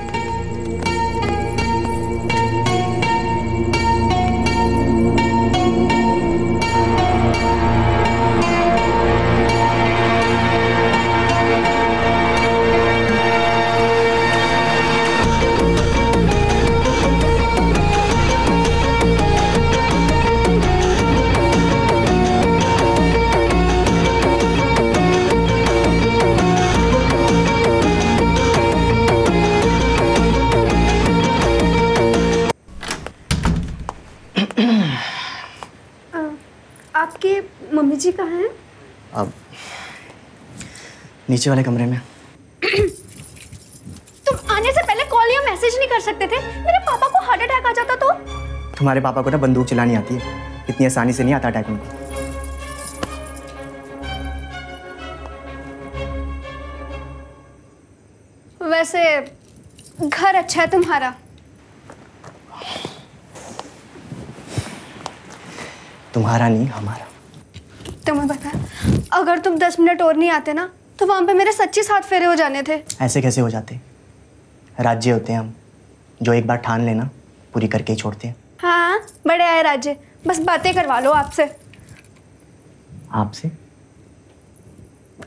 जी कहाँ हैं? अब नीचे वाले कमरे में। तुम आने से पहले कॉल या मैसेज नहीं कर सकते थे? मेरे पापा को हार्ट अटैक आ जाता तो? तुम्हारे पापा को ना बंदूक चलानी आती है। इतनी आसानी से नहीं आता अटैक उनको। वैसे घर अच्छा है तुम्हारा। तुम्हारा नहीं हमारा। तुम्हें पता है। अगर तुम दस मिनट और नहीं आते ना तो वहाँ पे मेरे सच्ची सात फेरे हो जाने थे। ऐसे कैसे हो जाते? राज्य होते हैं हम। जो एक बार ठान लेना पूरी करके ही छोड़ते हैं। हाँ बड़े आए राज्य। बस बातें करवा लो आपसे। आपसे?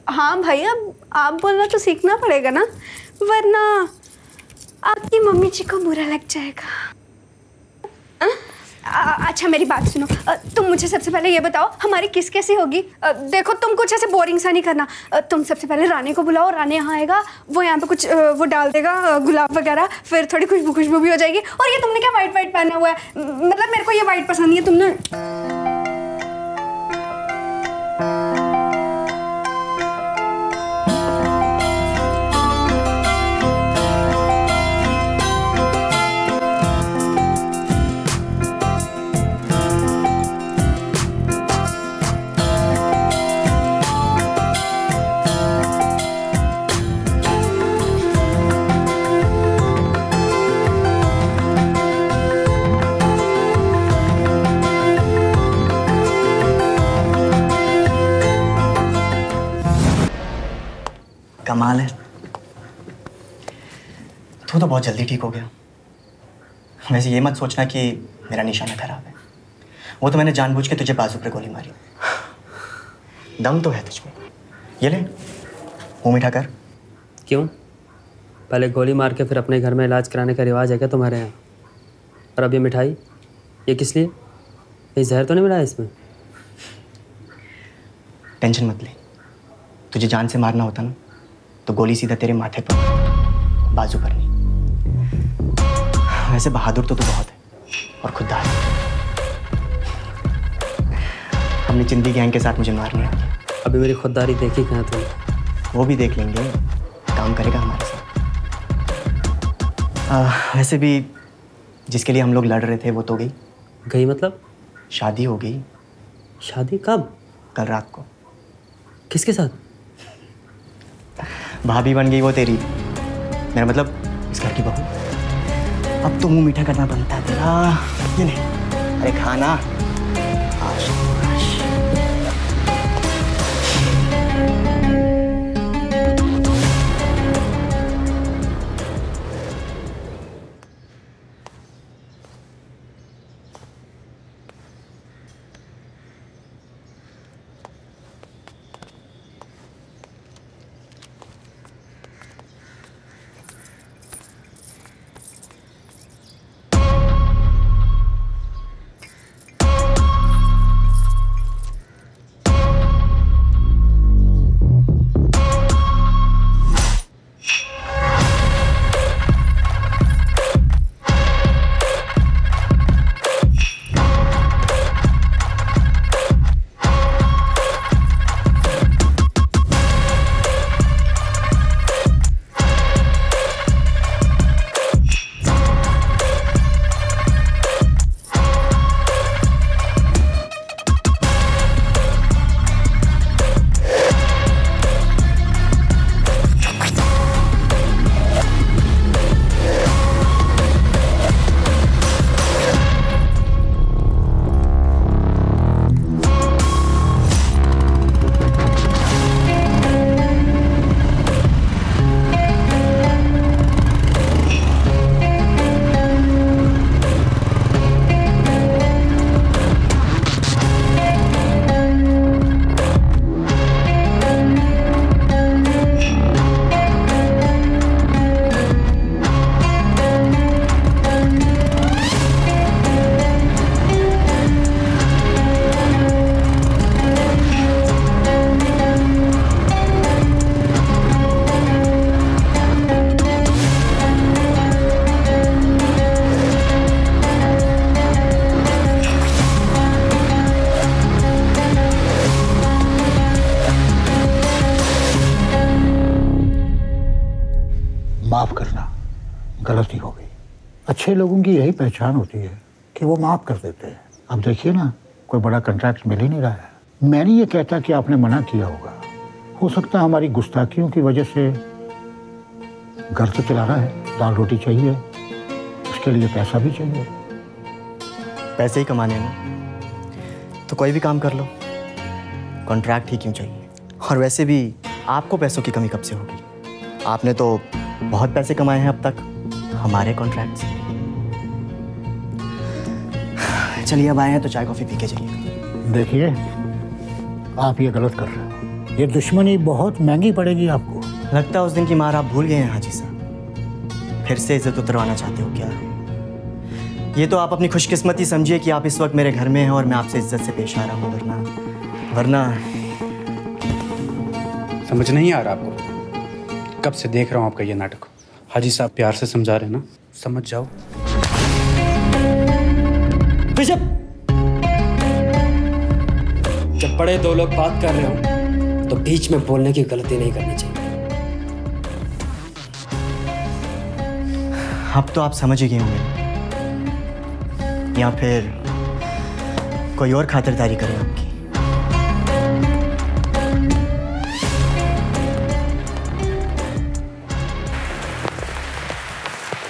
हाँ भाई अब आप बोलना तो सीखना पड़ेगा ना। वरना आपकी मम्मी जी को बुरा लग जाएगा। आ- अच्छा मेरी बात सुनो। तुम मुझे सबसे पहले ये बताओ, हमारी किस कैसी होगी? देखो, तुम कुछ ऐसे बोरिंग सा नहीं करना। तुम सबसे पहले रानी को बुलाओ, रानी यहाँ आएगा, वो यहाँ पे कुछ वो डाल देगा गुलाब वगैरह, फिर थोड़ी खुशबू खुशबू भी हो जाएगी। और ये तुमने क्या वाइट वाइट पहना हुआ है? मतलब मेरे को ये वाइट पसंद नहीं है, तुमने बहुत जल्दी ठीक हो गया। वैसे ये मत सोचना कि मेरा निशाना खराब है। वो तो मैंने जानबूझ के तुझे बाजू पर गोली मारी। दम तो है तुझमें। ये ले मुँह मीठा कर। क्यों? पहले गोली मार के फिर अपने घर में इलाज कराने का रिवाज है क्या तुम्हारे यहाँ? और अब ये मिठाई? ये किस लिए? ये जहर तो नहीं मिला है इसमें? टेंशन मत ले। तुझे जान से मारना होता ना तो गोली सीधा तेरे माथे पर बाजू पर नहीं। वैसे बहादुर तो तू बहुत है और खुददार अपनी चिंदी गैंग के साथ मुझे मारने आ गया अभी मेरी खुददारी देखी कहाँ तुम वो भी देख लेंगे। काम करेगा हमारे साथ। आ, वैसे भी जिसके लिए हम लोग लड़ रहे थे वो तो गई। गई मतलब? शादी हो गई। शादी कब? कल रात को। किसके साथ? भाभी बन गई वो तेरी। मेरा मतलब इस घर की बहू। अब तो मुँह मीठा करना बनता है। अरे खाना। करना अच्छे लोगों की यही पहचान होती है कि वो माफ़ कर देते हैं। अब देखिए ना, कोई बड़ा कॉन्ट्रैक्ट मिल ही नहीं रहा है। मैं नहीं ये कहता कि आपने मना किया होगा। हो सकता है हमारी गुस्ताखियों की वजह से घर तो चलाना है, दाल रोटी चाहिए, उसके लिए पैसा भी चाहिए। पैसे ही कमाने हैं तो कोई भी काम कर लो। कॉन्ट्रैक्ट ही क्यों चाहिए? और वैसे भी आपको पैसों की कमी कब से होगी? आपने तो बहुत पैसे कमाए हैं अब तक। हमारे कॉन्ट्रैक्ट से चलिए अब आए हैं तो चाय कॉफ़ी पी के जाइए देखिए आप ये गलत कर रहे हो। ये दुश्मनी बहुत महँगी पड़ेगी आपको। लगता है उस दिन की मार आप भूल गए हैं हाजी साहब। फिर से इज़्ज़त उतरवाना चाहते हो क्या? ये तो आप अपनी खुशकिस्मती समझिए कि आप इस वक्त मेरे घर में हैं और मैं आपसे इज़्ज़त से पेश आ रहा हूँ वरना वरना समझ नहीं आ रहा आपको। कब से देख रहा हूँ आपका ये नाटक। हाजी साहब प्यार से समझा रहे हैं ना? समझ जाओ। बिशप जब बड़े दो लोग बात कर रहे हो तो बीच में बोलने की गलती नहीं करनी चाहिए। अब तो आप समझ ही गए होंगे। या फिर कोई और खातिरदारी करें आपकी।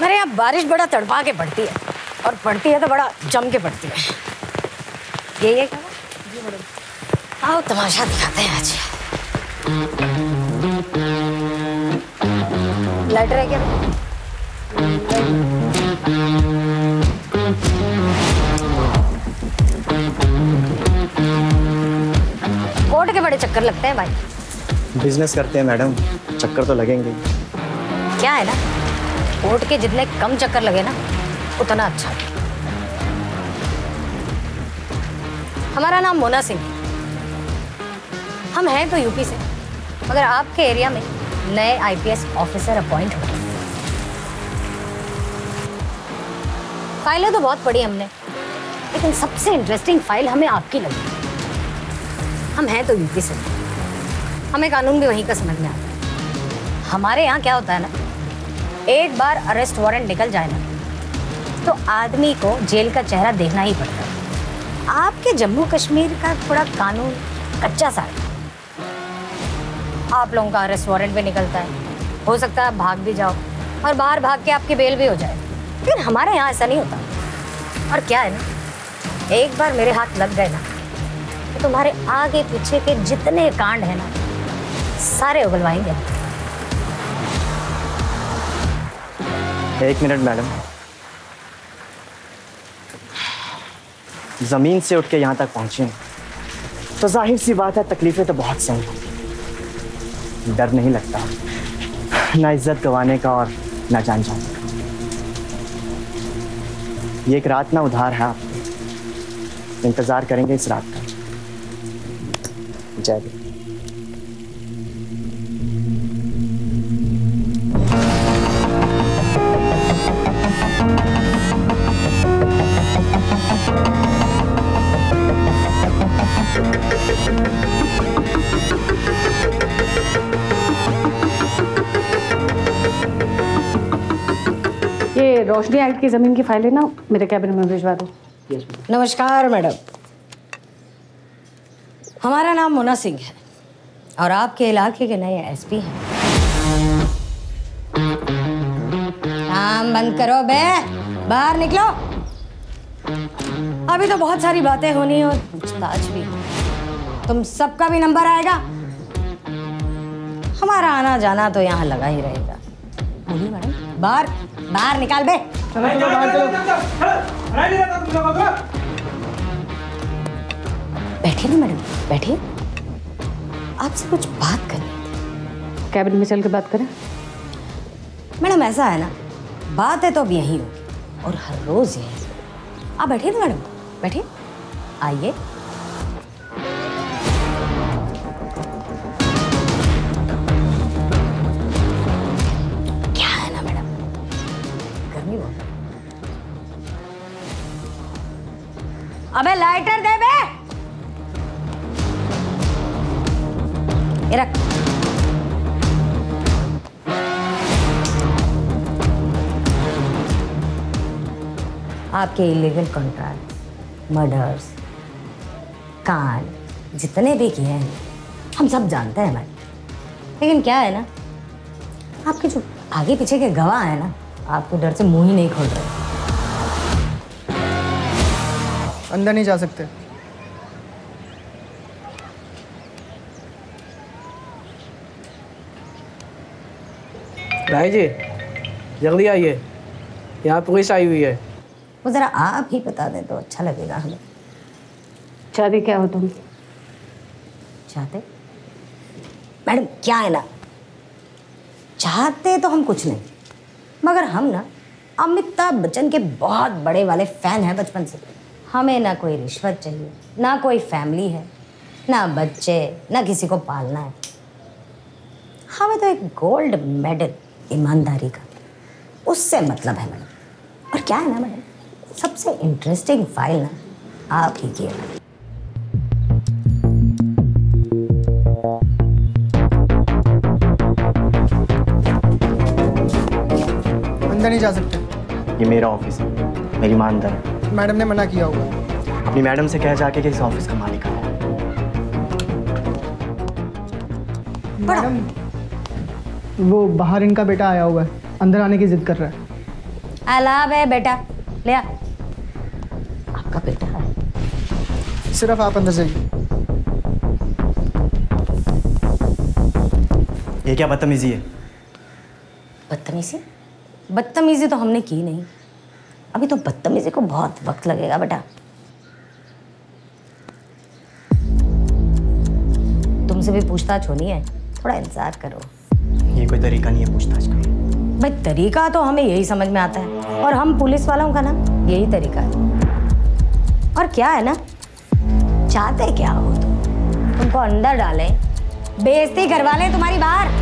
मेरे यहाँ बारिश बड़ा तड़पा के पड़ती है। और पड़ती है तो बड़ा जम के पड़ती है। ये ये क्या आओ तमाशा दिखाते हैं आज। लाइटर है क्या? कोर्ट के बड़े चक्कर लगते हैं भाई। बिज़नेस करते हैं मैडम चक्कर तो लगेंगे। क्या है ना? कोर्ट के जितने कम चक्कर लगे ना उतना अच्छा। हमारा नाम मोना सिंह। हम हैं तो यूपी से, मगर आपके एरिया में नए आईपीएस ऑफिसर अपॉइंट हुए फाइलें तो बहुत पढ़ी हमने, लेकिन सबसे इंटरेस्टिंग फ़ाइल हमें आपकी लगी। हम हैं तो यूपी से। हमें कानून भी वहीं का समझ में आता है। हमारे यहाँ क्या होता है ना, एक बार अरेस्ट वारंट निकल जाए ना तो आदमी को जेल का चेहरा देखना ही पड़ता। है आपके जम्मू कश्मीर का थोड़ा कानून कच्चा सा है। आप लोगों का अरेस्ट वारंट भी निकलता है। हो सकता है भाग भी जाओ और बाहर भाग के आपकी बेल भी हो जाए। लेकिन हमारे यहाँ ऐसा नहीं होता। और क्या है ना? एक बार मेरे हाथ लग गए ना तो तुम्हारे आगे पीछे के जितने कांड है ना, सारे उगलवाएँगे। एक मिनट, मैडम। ज़मीन से उठ के यहाँ तक पहुँचे तो ज़ाहिर सी बात है, तकलीफें तो बहुत सही डर नहीं लगता। ना इज़्ज़त गंवाने का और ना जान जाने का। ये एक रात ना उधार है आप इंतज़ार करेंगे इस रात का। जय रोशनी एक्ट की ज़मीन की फाइलें ना, मेरे कैबिन में भिजवा दो। नमस्कार, मैडम। हमारा नाम मोना सिंह है और आपके इलाके के नए एसपी हैं। काम बंद करो, बे। बाहर निकलो। अभी तो बहुत सारी बातें होनी और पूछताछ भी तुम सबका भी नंबर आएगा। हमारा आना जाना तो यहाँ लगा ही रहेगा। बोलिए मैडम। बाहर बाहर निकाल बे। बैठिए ना मैडम बैठिए। आपसे कुछ बात करनी कैबिन में चल के बात करें। मैडम ऐसा है ना बात है तो अब यही होगी और हर रोज यही। आप बैठिए ना मैडम बैठिए। आइए। अबे लाइटर दे बे। रख। आपके इलीगल कॉन्ट्रैक्ट मर्डर्स कान जितने भी किए हैं, हम सब जानते हैं मैडम लेकिन क्या है ना, आपके जो आगे पीछे के गवाह है ना, आपको डर से मुँह ही नहीं खोल रहे। अंदर नहीं जा सकते। भाई जी जल्दी आइए। यहाँ पुलिस आई हुई है। वो ज़रा आप ही बता दें तो अच्छा लगेगा हमें। चाहते क्या हो तुम? चाहते? मैडम क्या है ना? चाहते तो हम कुछ नहीं मगर हम ना अमिताभ बच्चन के बहुत बड़े वाले फ़ैन हैं बचपन से। हमें ना कोई रिश्वत चाहिए ना कोई फैमिली है ना बच्चे ना किसी को पालना है। हमें तो एक गोल्ड मेडल ईमानदारी का उससे मतलब है मैडम। और क्या है ना मैडम सबसे इंटरेस्टिंग फ़ाइल ना आप ही की है। अंदर नहीं जा सकते। ये मेरा ऑफ़िस है मेरी माँ अंदर है मैडम ने मना किया होगा अपनी मैडम से कह जाके कि इस ऑफ़िस का मालिक है। मैडम वो बाहर इनका बेटा आया हुआ है अंदर आने की जिद कर रहा है। अलाव है बेटा ले आ। आपका बेटा है। सिर्फ़ आप अंदर जाइए। ये क्या बदतमीजी है? बदतमीजी? बदतमीजी तो हमने की नहीं। अभी तो बदतमीजी को बहुत वक्त लगेगा बेटा। तुमसे भी पूछताछ होनी है। थोड़ा इंतज़ार करो। ये कोई तरीका नहीं है पूछताछ का। भाई तरीका तो हमें यही समझ में आता है। और हम पुलिस वालों का ना यही तरीका है। और क्या है ना चाहते क्या हो तुम? तुमको अंदर डाले। बेइज्जती करवा ले तुम्हारी बाहर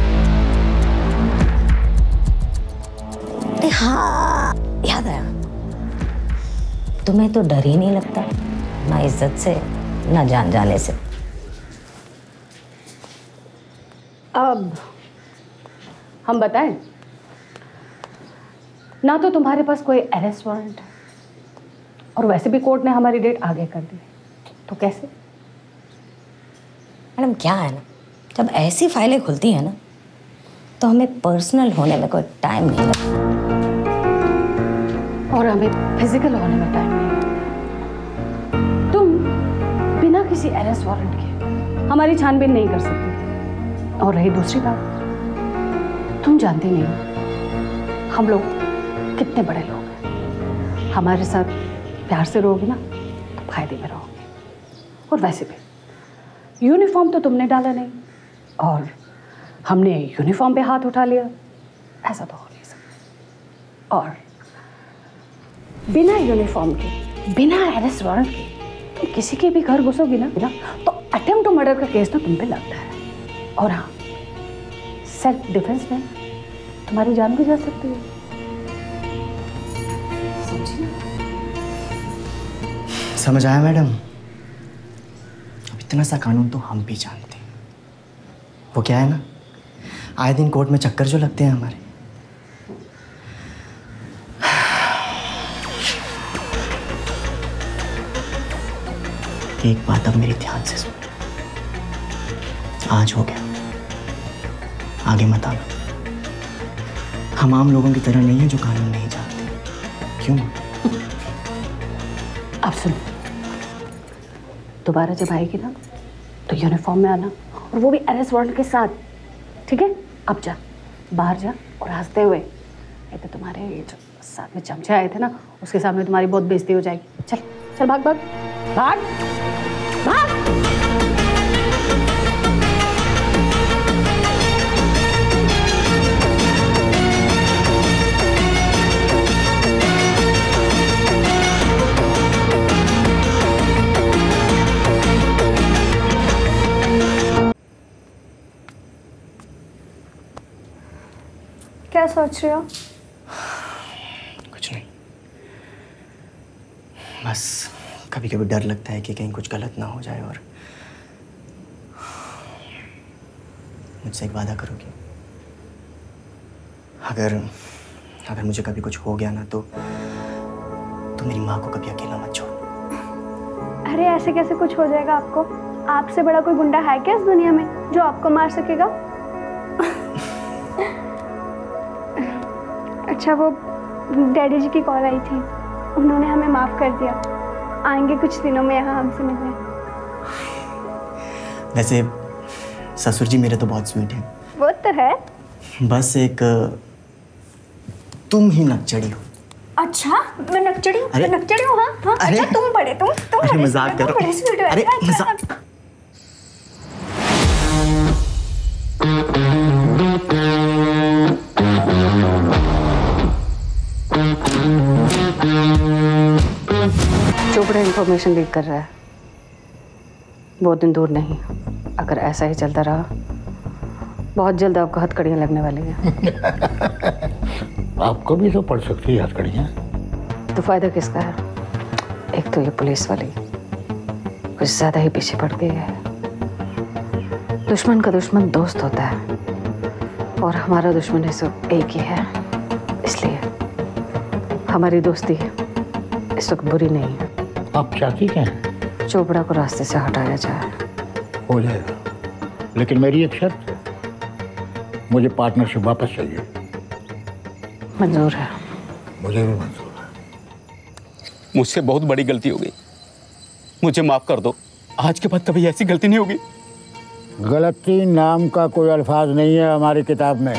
हाँ याद आया। तुम्हें तो डर ही नहीं लगता? ना इज़्ज़त से ना जान जाने से। अब हम बताएँ ना तो तुम्हारे पास कोई अरेस्ट वारंट और वैसे भी कोर्ट ने हमारी डेट आगे कर दी। तो कैसे? मैडम क्या है ना? जब ऐसी फाइलें खुलती हैं ना तो हमें पर्सनल होने में कोई टाइम नहीं लगता। और हमें फ़िज़िकल होने में टाइम किसी अरेस्ट वारंट के। हमारी छानबीन नहीं कर सकती। और रही दूसरी बात, तुम जानती नहीं हम लोग कितने बड़े लोग हैं। हमारे साथ प्यार से रहोगे ना तो फ़ायदे में रहोगे। और वैसे भी यूनिफॉर्म तो तुमने डाला नहीं, और हमने यूनिफॉर्म पे हाथ उठा लिया। ऐसा तो हो नहीं सकता। और बिना यूनिफॉर्म के, बिना अरेस्ट वारंट के तुम किसी के भी घर घुसोगी ना ना तो अटेम्प्ट टू मर्डर का केस तो तुम पे लगता है। और हाँ सेल्फ डिफेंस में तुम्हारी जान भी जा सकती है। समझ आया मैडम? अब इतना सा कानून तो हम भी जानते हैं। वो क्या है ना? आए दिन कोर्ट में चक्कर जो लगते हैं हमारे। एक बात अब मेरी ध्यान से सुन। आज हो गया। आगे मत आना। हम आम लोगों की तरह नहीं है जो कानून नहीं जानते। क्यों? अब सुन। दोबारा जब आएगी ना तो यूनिफॉर्म में आना और वो भी अरेस्ट वारंट के साथ। ठीक है? अब जा। बाहर जा और हँसते हुए। ये तो तुम्हारे जो साथ में चमचे आए थे ना, उसके सामने तुम्हारी बहुत बेइज्जती हो जाएगी। चल चल भाग भाग। भाग भाग क्या सोच रहे हो? कुछ नहीं। बस कभी कभी डर लगता है कि कहीं कुछ गलत ना हो जाए और मुझसे एक वादा करोगे अगर अगर मुझे कभी कुछ हो गया ना तो तो मेरी माँ को कभी अकेला मत छोड़। अरे ऐसे कैसे कुछ हो जाएगा आपको? आपसे बड़ा कोई गुंडा है क्या इस दुनिया में जो आपको मार सकेगा? अच्छा वो डैडी जी की कॉल आई थी। उन्होंने हमें माफ़ कर दिया। आएँगे कुछ दिनों में यहाँ हमसे मिलने। वैसे ससुर जी मेरे तो बहुत स्वीट हैं। वो तो है। बस एक तुम ही नकचड़ी हो। अच्छा मैं नकचड़ी हूँ? अरे- नकचड़ी हूँ हाँ। हाँ अरे- अच्छा तुम बड़े तुम तुम अरे मज़ाक कर। अरे अच्छा, अच्छा। मज़ाक चोपड़ा इंफॉर्मेशन लीक कर रहा है। बहुत दिन दूर नहीं अगर ऐसा ही चलता रहा बहुत जल्द आपको हथकड़ियाँ लगने वाली हैं। आपको भी तो पड़ सकती है हथकड़ियाँ। तो फ़ायदा किसका है? एक तो ये पुलिस वाली कुछ ज़्यादा ही पीछे पड़ गई है। दुश्मन का दुश्मन दोस्त होता है और हमारा दुश्मन है सिर्फ़ एक ही है। इसलिए हमारी दोस्ती इस वक्त बुरी नहीं है। आप क्या हैं? चोपड़ा को रास्ते से हटाया जाए। हो जाएगा। लेकिन मेरी एक शर्त है। मुझे पार्टनरशिप वापस चाहिए। मंजूर है। मुझे भी मंजूर मुझसे बहुत बड़ी गलती हो गई। मुझे माफ़ कर दो। आज के बाद कभी ऐसी गलती नहीं होगी। गलती नाम का कोई अल्फाज नहीं है हमारी किताब में।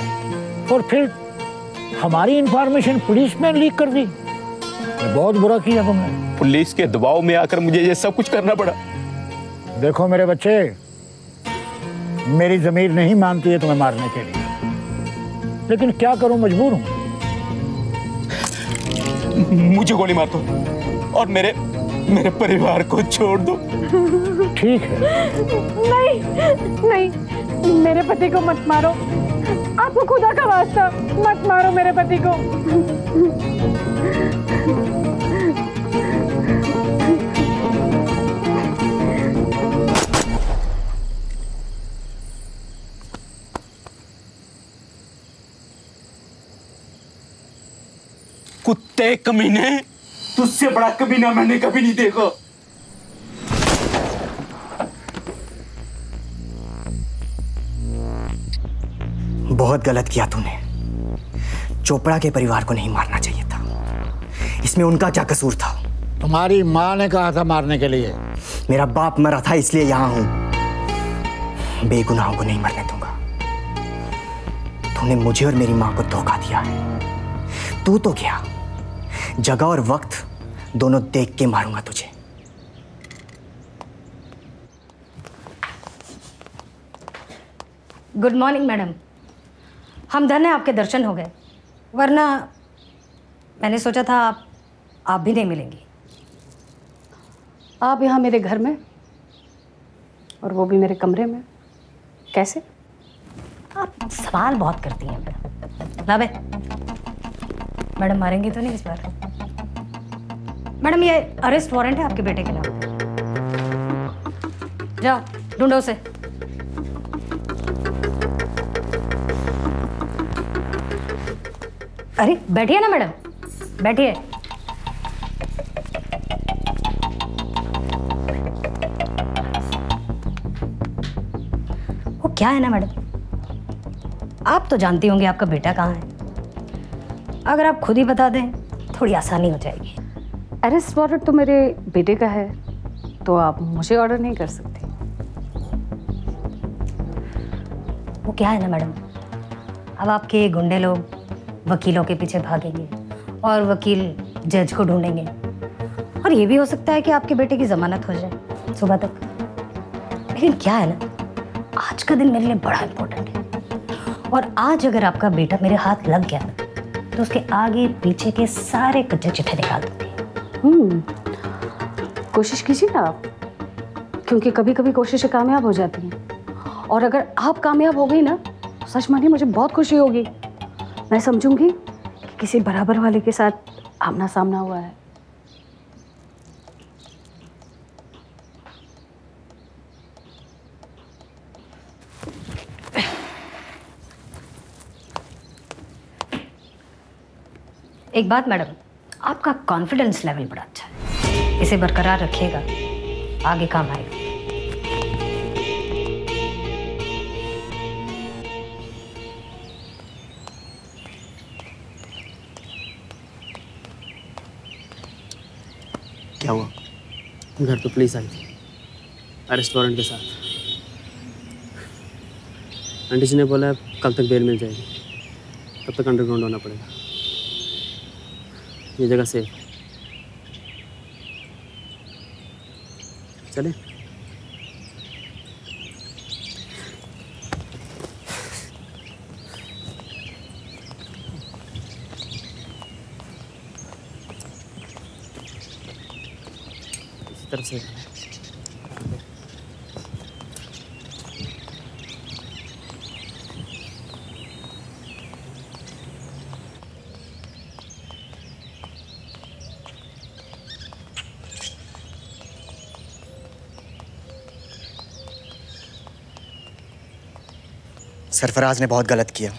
और फिर हमारी इंफॉर्मेशन पुलिस में लीक कर दी। ये बहुत बुरा किया तुमने। पुलिस के दबाव में आकर मुझे ये सब कुछ करना पड़ा। देखो मेरे बच्चे मेरी जमीर नहीं मानती है तुम्हें मारने के लिए। लेकिन क्या करूँ मजबूर हूँ। मुझे गोली मार दो और मेरे मेरे परिवार को छोड़ दो। ठीक है। नहीं नहीं मेरे पति को मत मारो। आपको खुदा का वास्ता मत मारो मेरे पति को। कुत्ते कमीने। तुझसे बड़ा कमीना मैंने कभी नहीं देखा। बहुत गलत किया तूने। चोपड़ा के परिवार को नहीं मारना चाहिए। इसमें उनका क्या कसूर था? तुम्हारी माँ ने कहा था मारने के लिए। मेरा बाप मरा था इसलिए यहाँ हूँ। बेगुनाहों को नहीं मरने दूँगा। तूने मुझे और मेरी माँ को धोखा दिया है। तू तो क्या जगह और वक्त दोनों देख के मारूँगा तुझे। Good morning madam. हम धन है आपके दर्शन हो गए। वरना मैंने सोचा था आप आप भी नहीं मिलेंगी। आप यहाँ मेरे घर में और वो भी मेरे कमरे में। कैसे? आप सवाल बहुत करती हैं मैडम। लावे। मैडम मारेंगी तो नहीं इस बार। मैडम ये अरेस्ट वारंट है आपके बेटे के नाम जाओ ढूंढो उसे। अरे बैठिए ना मैडम। बैठिए। क्या है ना मैडम? आप तो जानती होंगी आपका बेटा कहाँ है। अगर आप खुद ही बता दें थोड़ी आसानी हो जाएगी। अरेस्ट वारंट तो मेरे बेटे का है तो आप मुझे ऑर्डर नहीं कर सकते। वो क्या है ना मैडम? अब आपके गुंडे लोग वकीलों के पीछे भागेंगे और वकील जज को ढूंढेंगे। और ये भी हो सकता है कि आपके बेटे की जमानत हो जाए। सुबह तक। लेकिन क्या है ना? का दिन मेरे लिए बड़ा इंपॉर्टेंट है। और आज अगर आपका बेटा मेरे हाथ लग गया तो उसके आगे पीछे के सारे कच्चे चिट्ठे निकाल दूँगी। हम्म कोशिश कीजिए ना आप, क्योंकि कभी कभी कोशिशें कामयाब हो जाती हैं। और अगर आप कामयाब हो गई ना तो सच मानिए मुझे बहुत खुशी होगी। मैं समझूँगी कि किसी बराबर वाले के साथ आमना सामना हुआ है। एक बात, मैडम, आपका कॉन्फिडेंस लेवल बड़ा अच्छा है। इसे बरकरार रखिएगा, आगे काम आएगा। क्या हुआ? घर तो पुलिस आई थी रेस्टोरेंट के साथ। आंटी जी ने बोला कल तक बेल मिल जाएगी। तब तक अंडरग्राउंड होना पड़ेगा। ये जगह से। चले। तरफ़ से। सरफराज ने बहुत गलत किया।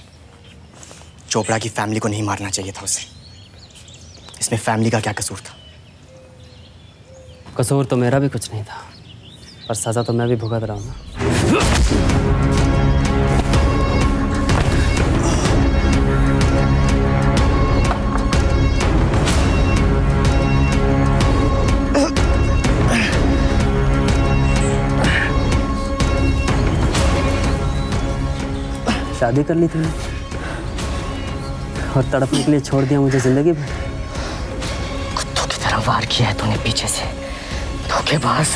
चोपड़ा की फैमिली को नहीं मारना चाहिए था उसे। इसमें फैमिली का क्या कसूर था? कसूर तो मेरा भी कुछ नहीं था, पर सज़ा तो मैं भी भुगत रहा हूँ ना। शादी कर ली तुमने और तड़पने के लिए छोड़ दिया मुझे ज़िंदगी भर। कुत्तों की तरह वार किया है तूने पीछे से। धोखेबाज।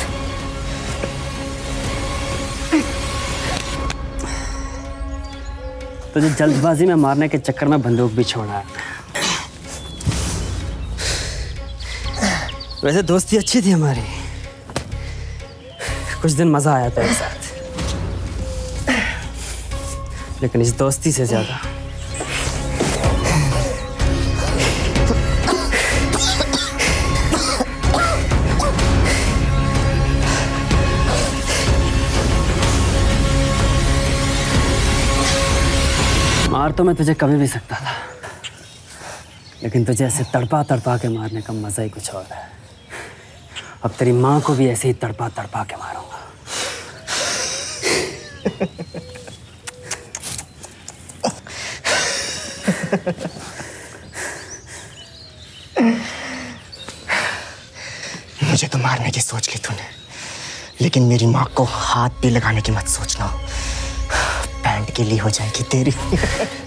तुझे जल्दबाजी में मारने के चक्कर में बंदूक भी छोड़ा है। वैसे दोस्ती अच्छी थी हमारी। कुछ दिन मज़ा आया था एक साथ। लेकिन इस दोस्ती से ज़्यादा मार तो मैं तुझे कभी भी सकता था। लेकिन तुझे ऐसे तड़पा तड़पा के मारने का मज़ा ही कुछ और है। अब तेरी माँ को भी ऐसे ही तड़पा तड़पा के मारूँगा। मुझे तो मारने की सोच ली तूने। लेकिन मेरी माँ को हाथ भी लगाने की मत सोचना। पैंट के लिए हो जाएगी तेरी।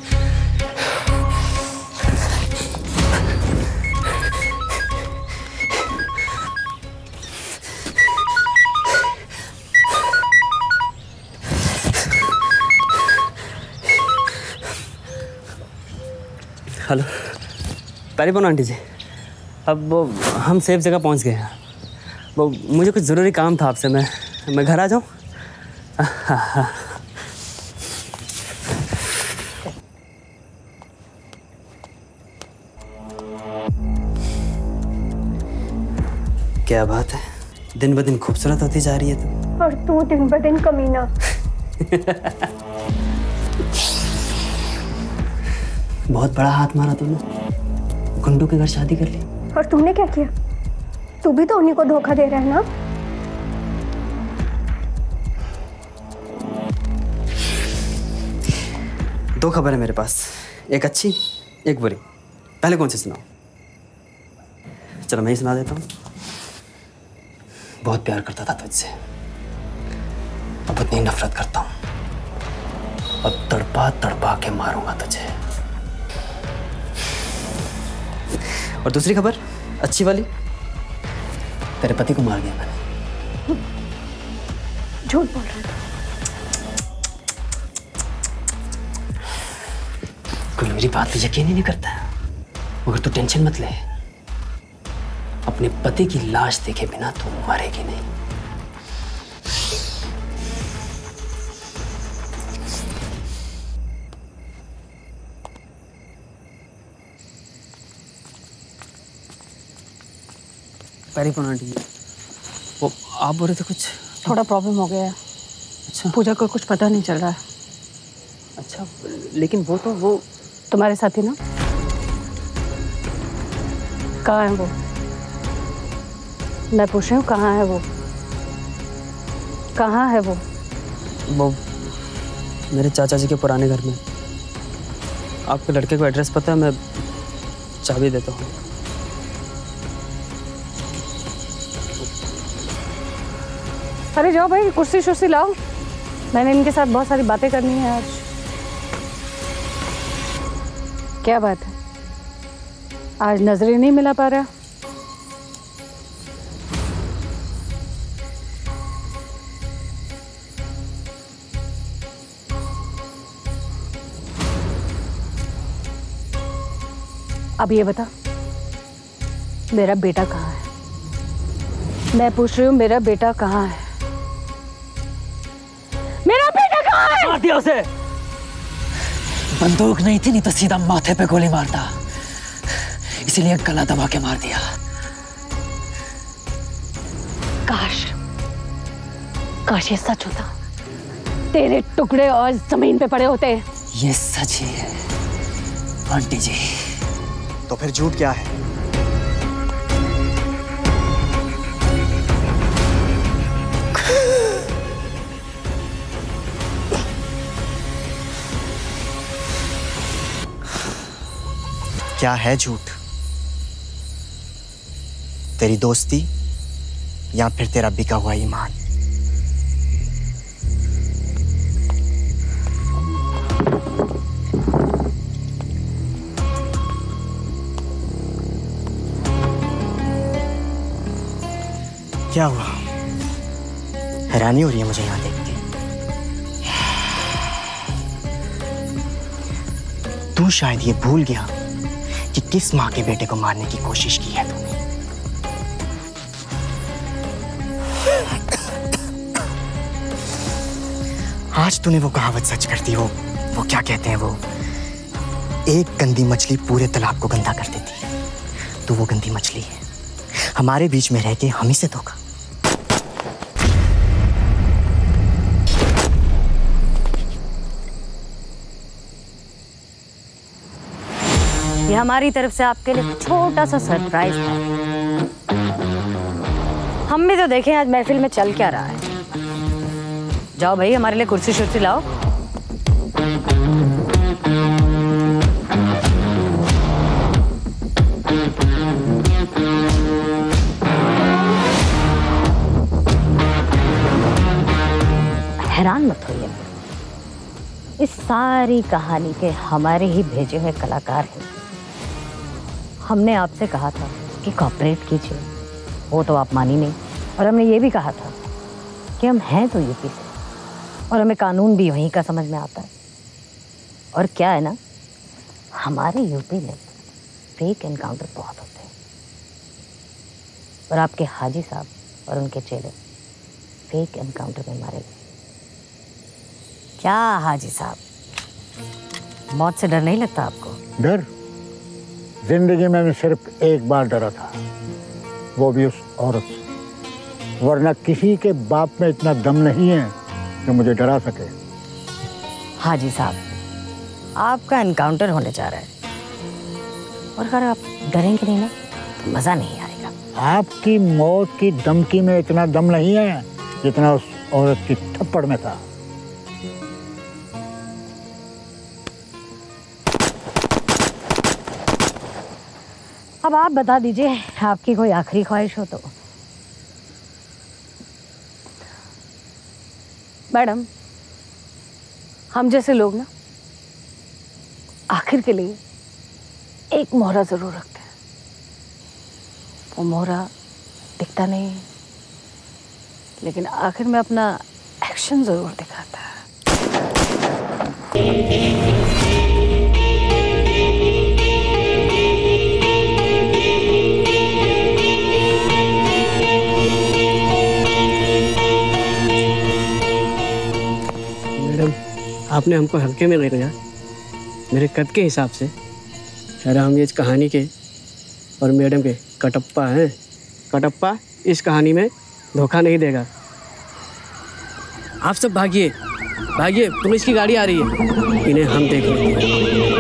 हेलो। पैरी आंटी जी। अब वो हम सेफ़ जगह पहुँच गए हैं। वो मुझे कुछ ज़रूरी काम था आपसे मैं मैं घर आ जाऊँ? हाँ हाँ क्या बात है? दिन ब दिन खूबसूरत होती जा रही है तुम और तू दिन ब दिन कमीना। बहुत बड़ा हाथ मारा तुमने। गुंडू के घर शादी कर ली। और तूने क्या किया? तू भी तो उन्हीं को धोखा दे रहा है ना? दो खबर है मेरे पास। एक अच्छी एक बुरी। पहले कौन सी सुनाओ चलो मैं ही सुना देता हूँ। बहुत प्यार करता था तुझसे। अब इतनी नफरत करता हूँ। अब तड़पा तड़पा के मारूँगा तुझे। और दूसरी खबर? अच्छी वाली? तेरे पति को मार दिया मैंने। झूठ बोल रहा है कोई मेरी बात पे यकीन ही नहीं करता मगर तू टेंशन मत ले। अपने पति की लाश देखे बिना तू मरेगी नहीं। पैरी आंटी वो आप बोल रहे थे कुछ? थोड़ा प्रॉब्लम हो गया है। अच्छा। पूजा को कुछ पता नहीं चल रहा है। अच्छा लेकिन वो तो वो तुम्हारे साथ ही ना? कहाँ है वो? मैं पूछ रही हूँ कहाँ है वो? कहाँ है वो? वो मेरे चाचा जी के पुराने घर में। आपके लड़के को एड्रेस पता है मैं चाबी देता हूँ। अरे जाओ भाई, कुर्सी शुर्सी लाओ। मैंने इनके साथ बहुत सारी बातें करनी है आज। क्या बात है? आज नज़रें नहीं मिला पा रहा। अब ये बता, मेरा बेटा कहाँ है? मैं पूछ रही हूँ, मेरा बेटा कहाँ है? दिया उसे। बंदूक नहीं थी नहीं तो सीधा माथे पे गोली मारता। इसीलिए गला दबा के मार दिया। काश काश ये सच होता। तेरे टुकड़े और ज़मीन पे पड़े होते। ये सच ही है आंटी जी। तो फिर झूठ क्या है? क्या है झूठ? तेरी दोस्ती या फिर तेरा बिका हुआ ईमान? क्या हुआ? हैरानी हो रही है मुझे यहाँ देख के। तू शायद ये भूल गया। कि किस माँ के बेटे को मारने की कोशिश की है तूने? आज तूने वो कहावत सच कर दी वो वो क्या कहते हैं वो? एक गंदी मछली पूरे तालाब को गंदा कर देती है। तो वो गंदी मछली है। हमारे बीच में रह के हम ही से धोखा। ये हमारी तरफ़ से आपके लिए छोटा सा सरप्राइज़ था। हम भी तो देखें आज महफिल में चल क्या रहा है। जाओ भाई, हमारे लिए कुर्सी शुर्सी लाओ। हैरान मत होइए। इस सारी कहानी के हमारे ही भेजे हुए कलाकार हैं। हमने आपसे कहा था कि कॉपरेट कीजिए। वो तो आप मानी नहीं। और हमने ये भी कहा था कि हम हैं तो यूपी से और हमें कानून भी वहीं का समझ में आता है। और क्या है ना, हमारे यूपी में फेक एनकाउंटर बहुत होते हैं। और आपके हाजी साहब और उनके चेले फेक एनकाउंटर में मारे गए। क्या हाजी साहब? मौत से डर नहीं लगता आपको? डर? ज़िंदगी में मैं सिर्फ़ एक बार डरा था वो भी उस औरत से। वरना किसी के बाप में इतना दम नहीं है जो मुझे डरा सके। हाजी साहब आपका एनकाउंटर होने जा रहा है। और अगर आप डरेंगे नहीं ना तो मज़ा नहीं आएगा। आपकी मौत की धमकी में इतना दम नहीं है जितना उस औरत की थप्पड़ में था। अब आप बता दीजिए, आपकी कोई आखिरी ख्वाहिश हो तो। मैडम, हम जैसे लोग ना, आखिर के लिए एक मोहरा ज़रूर रखते हैं। वो मोहरा दिखता नहीं, लेकिन आखिर में अपना एक्शन ज़रूर दिखाता है। आपने हमको हल्के में ले लिया मेरे कद के हिसाब से। खैर हम इस कहानी के और मैडम के कटप्पा हैं। कटप्पा इस कहानी में धोखा नहीं देगा। आप सब भागिए। भागिए पुलिस की गाड़ी आ रही है। इन्हें हम देख लेंगे।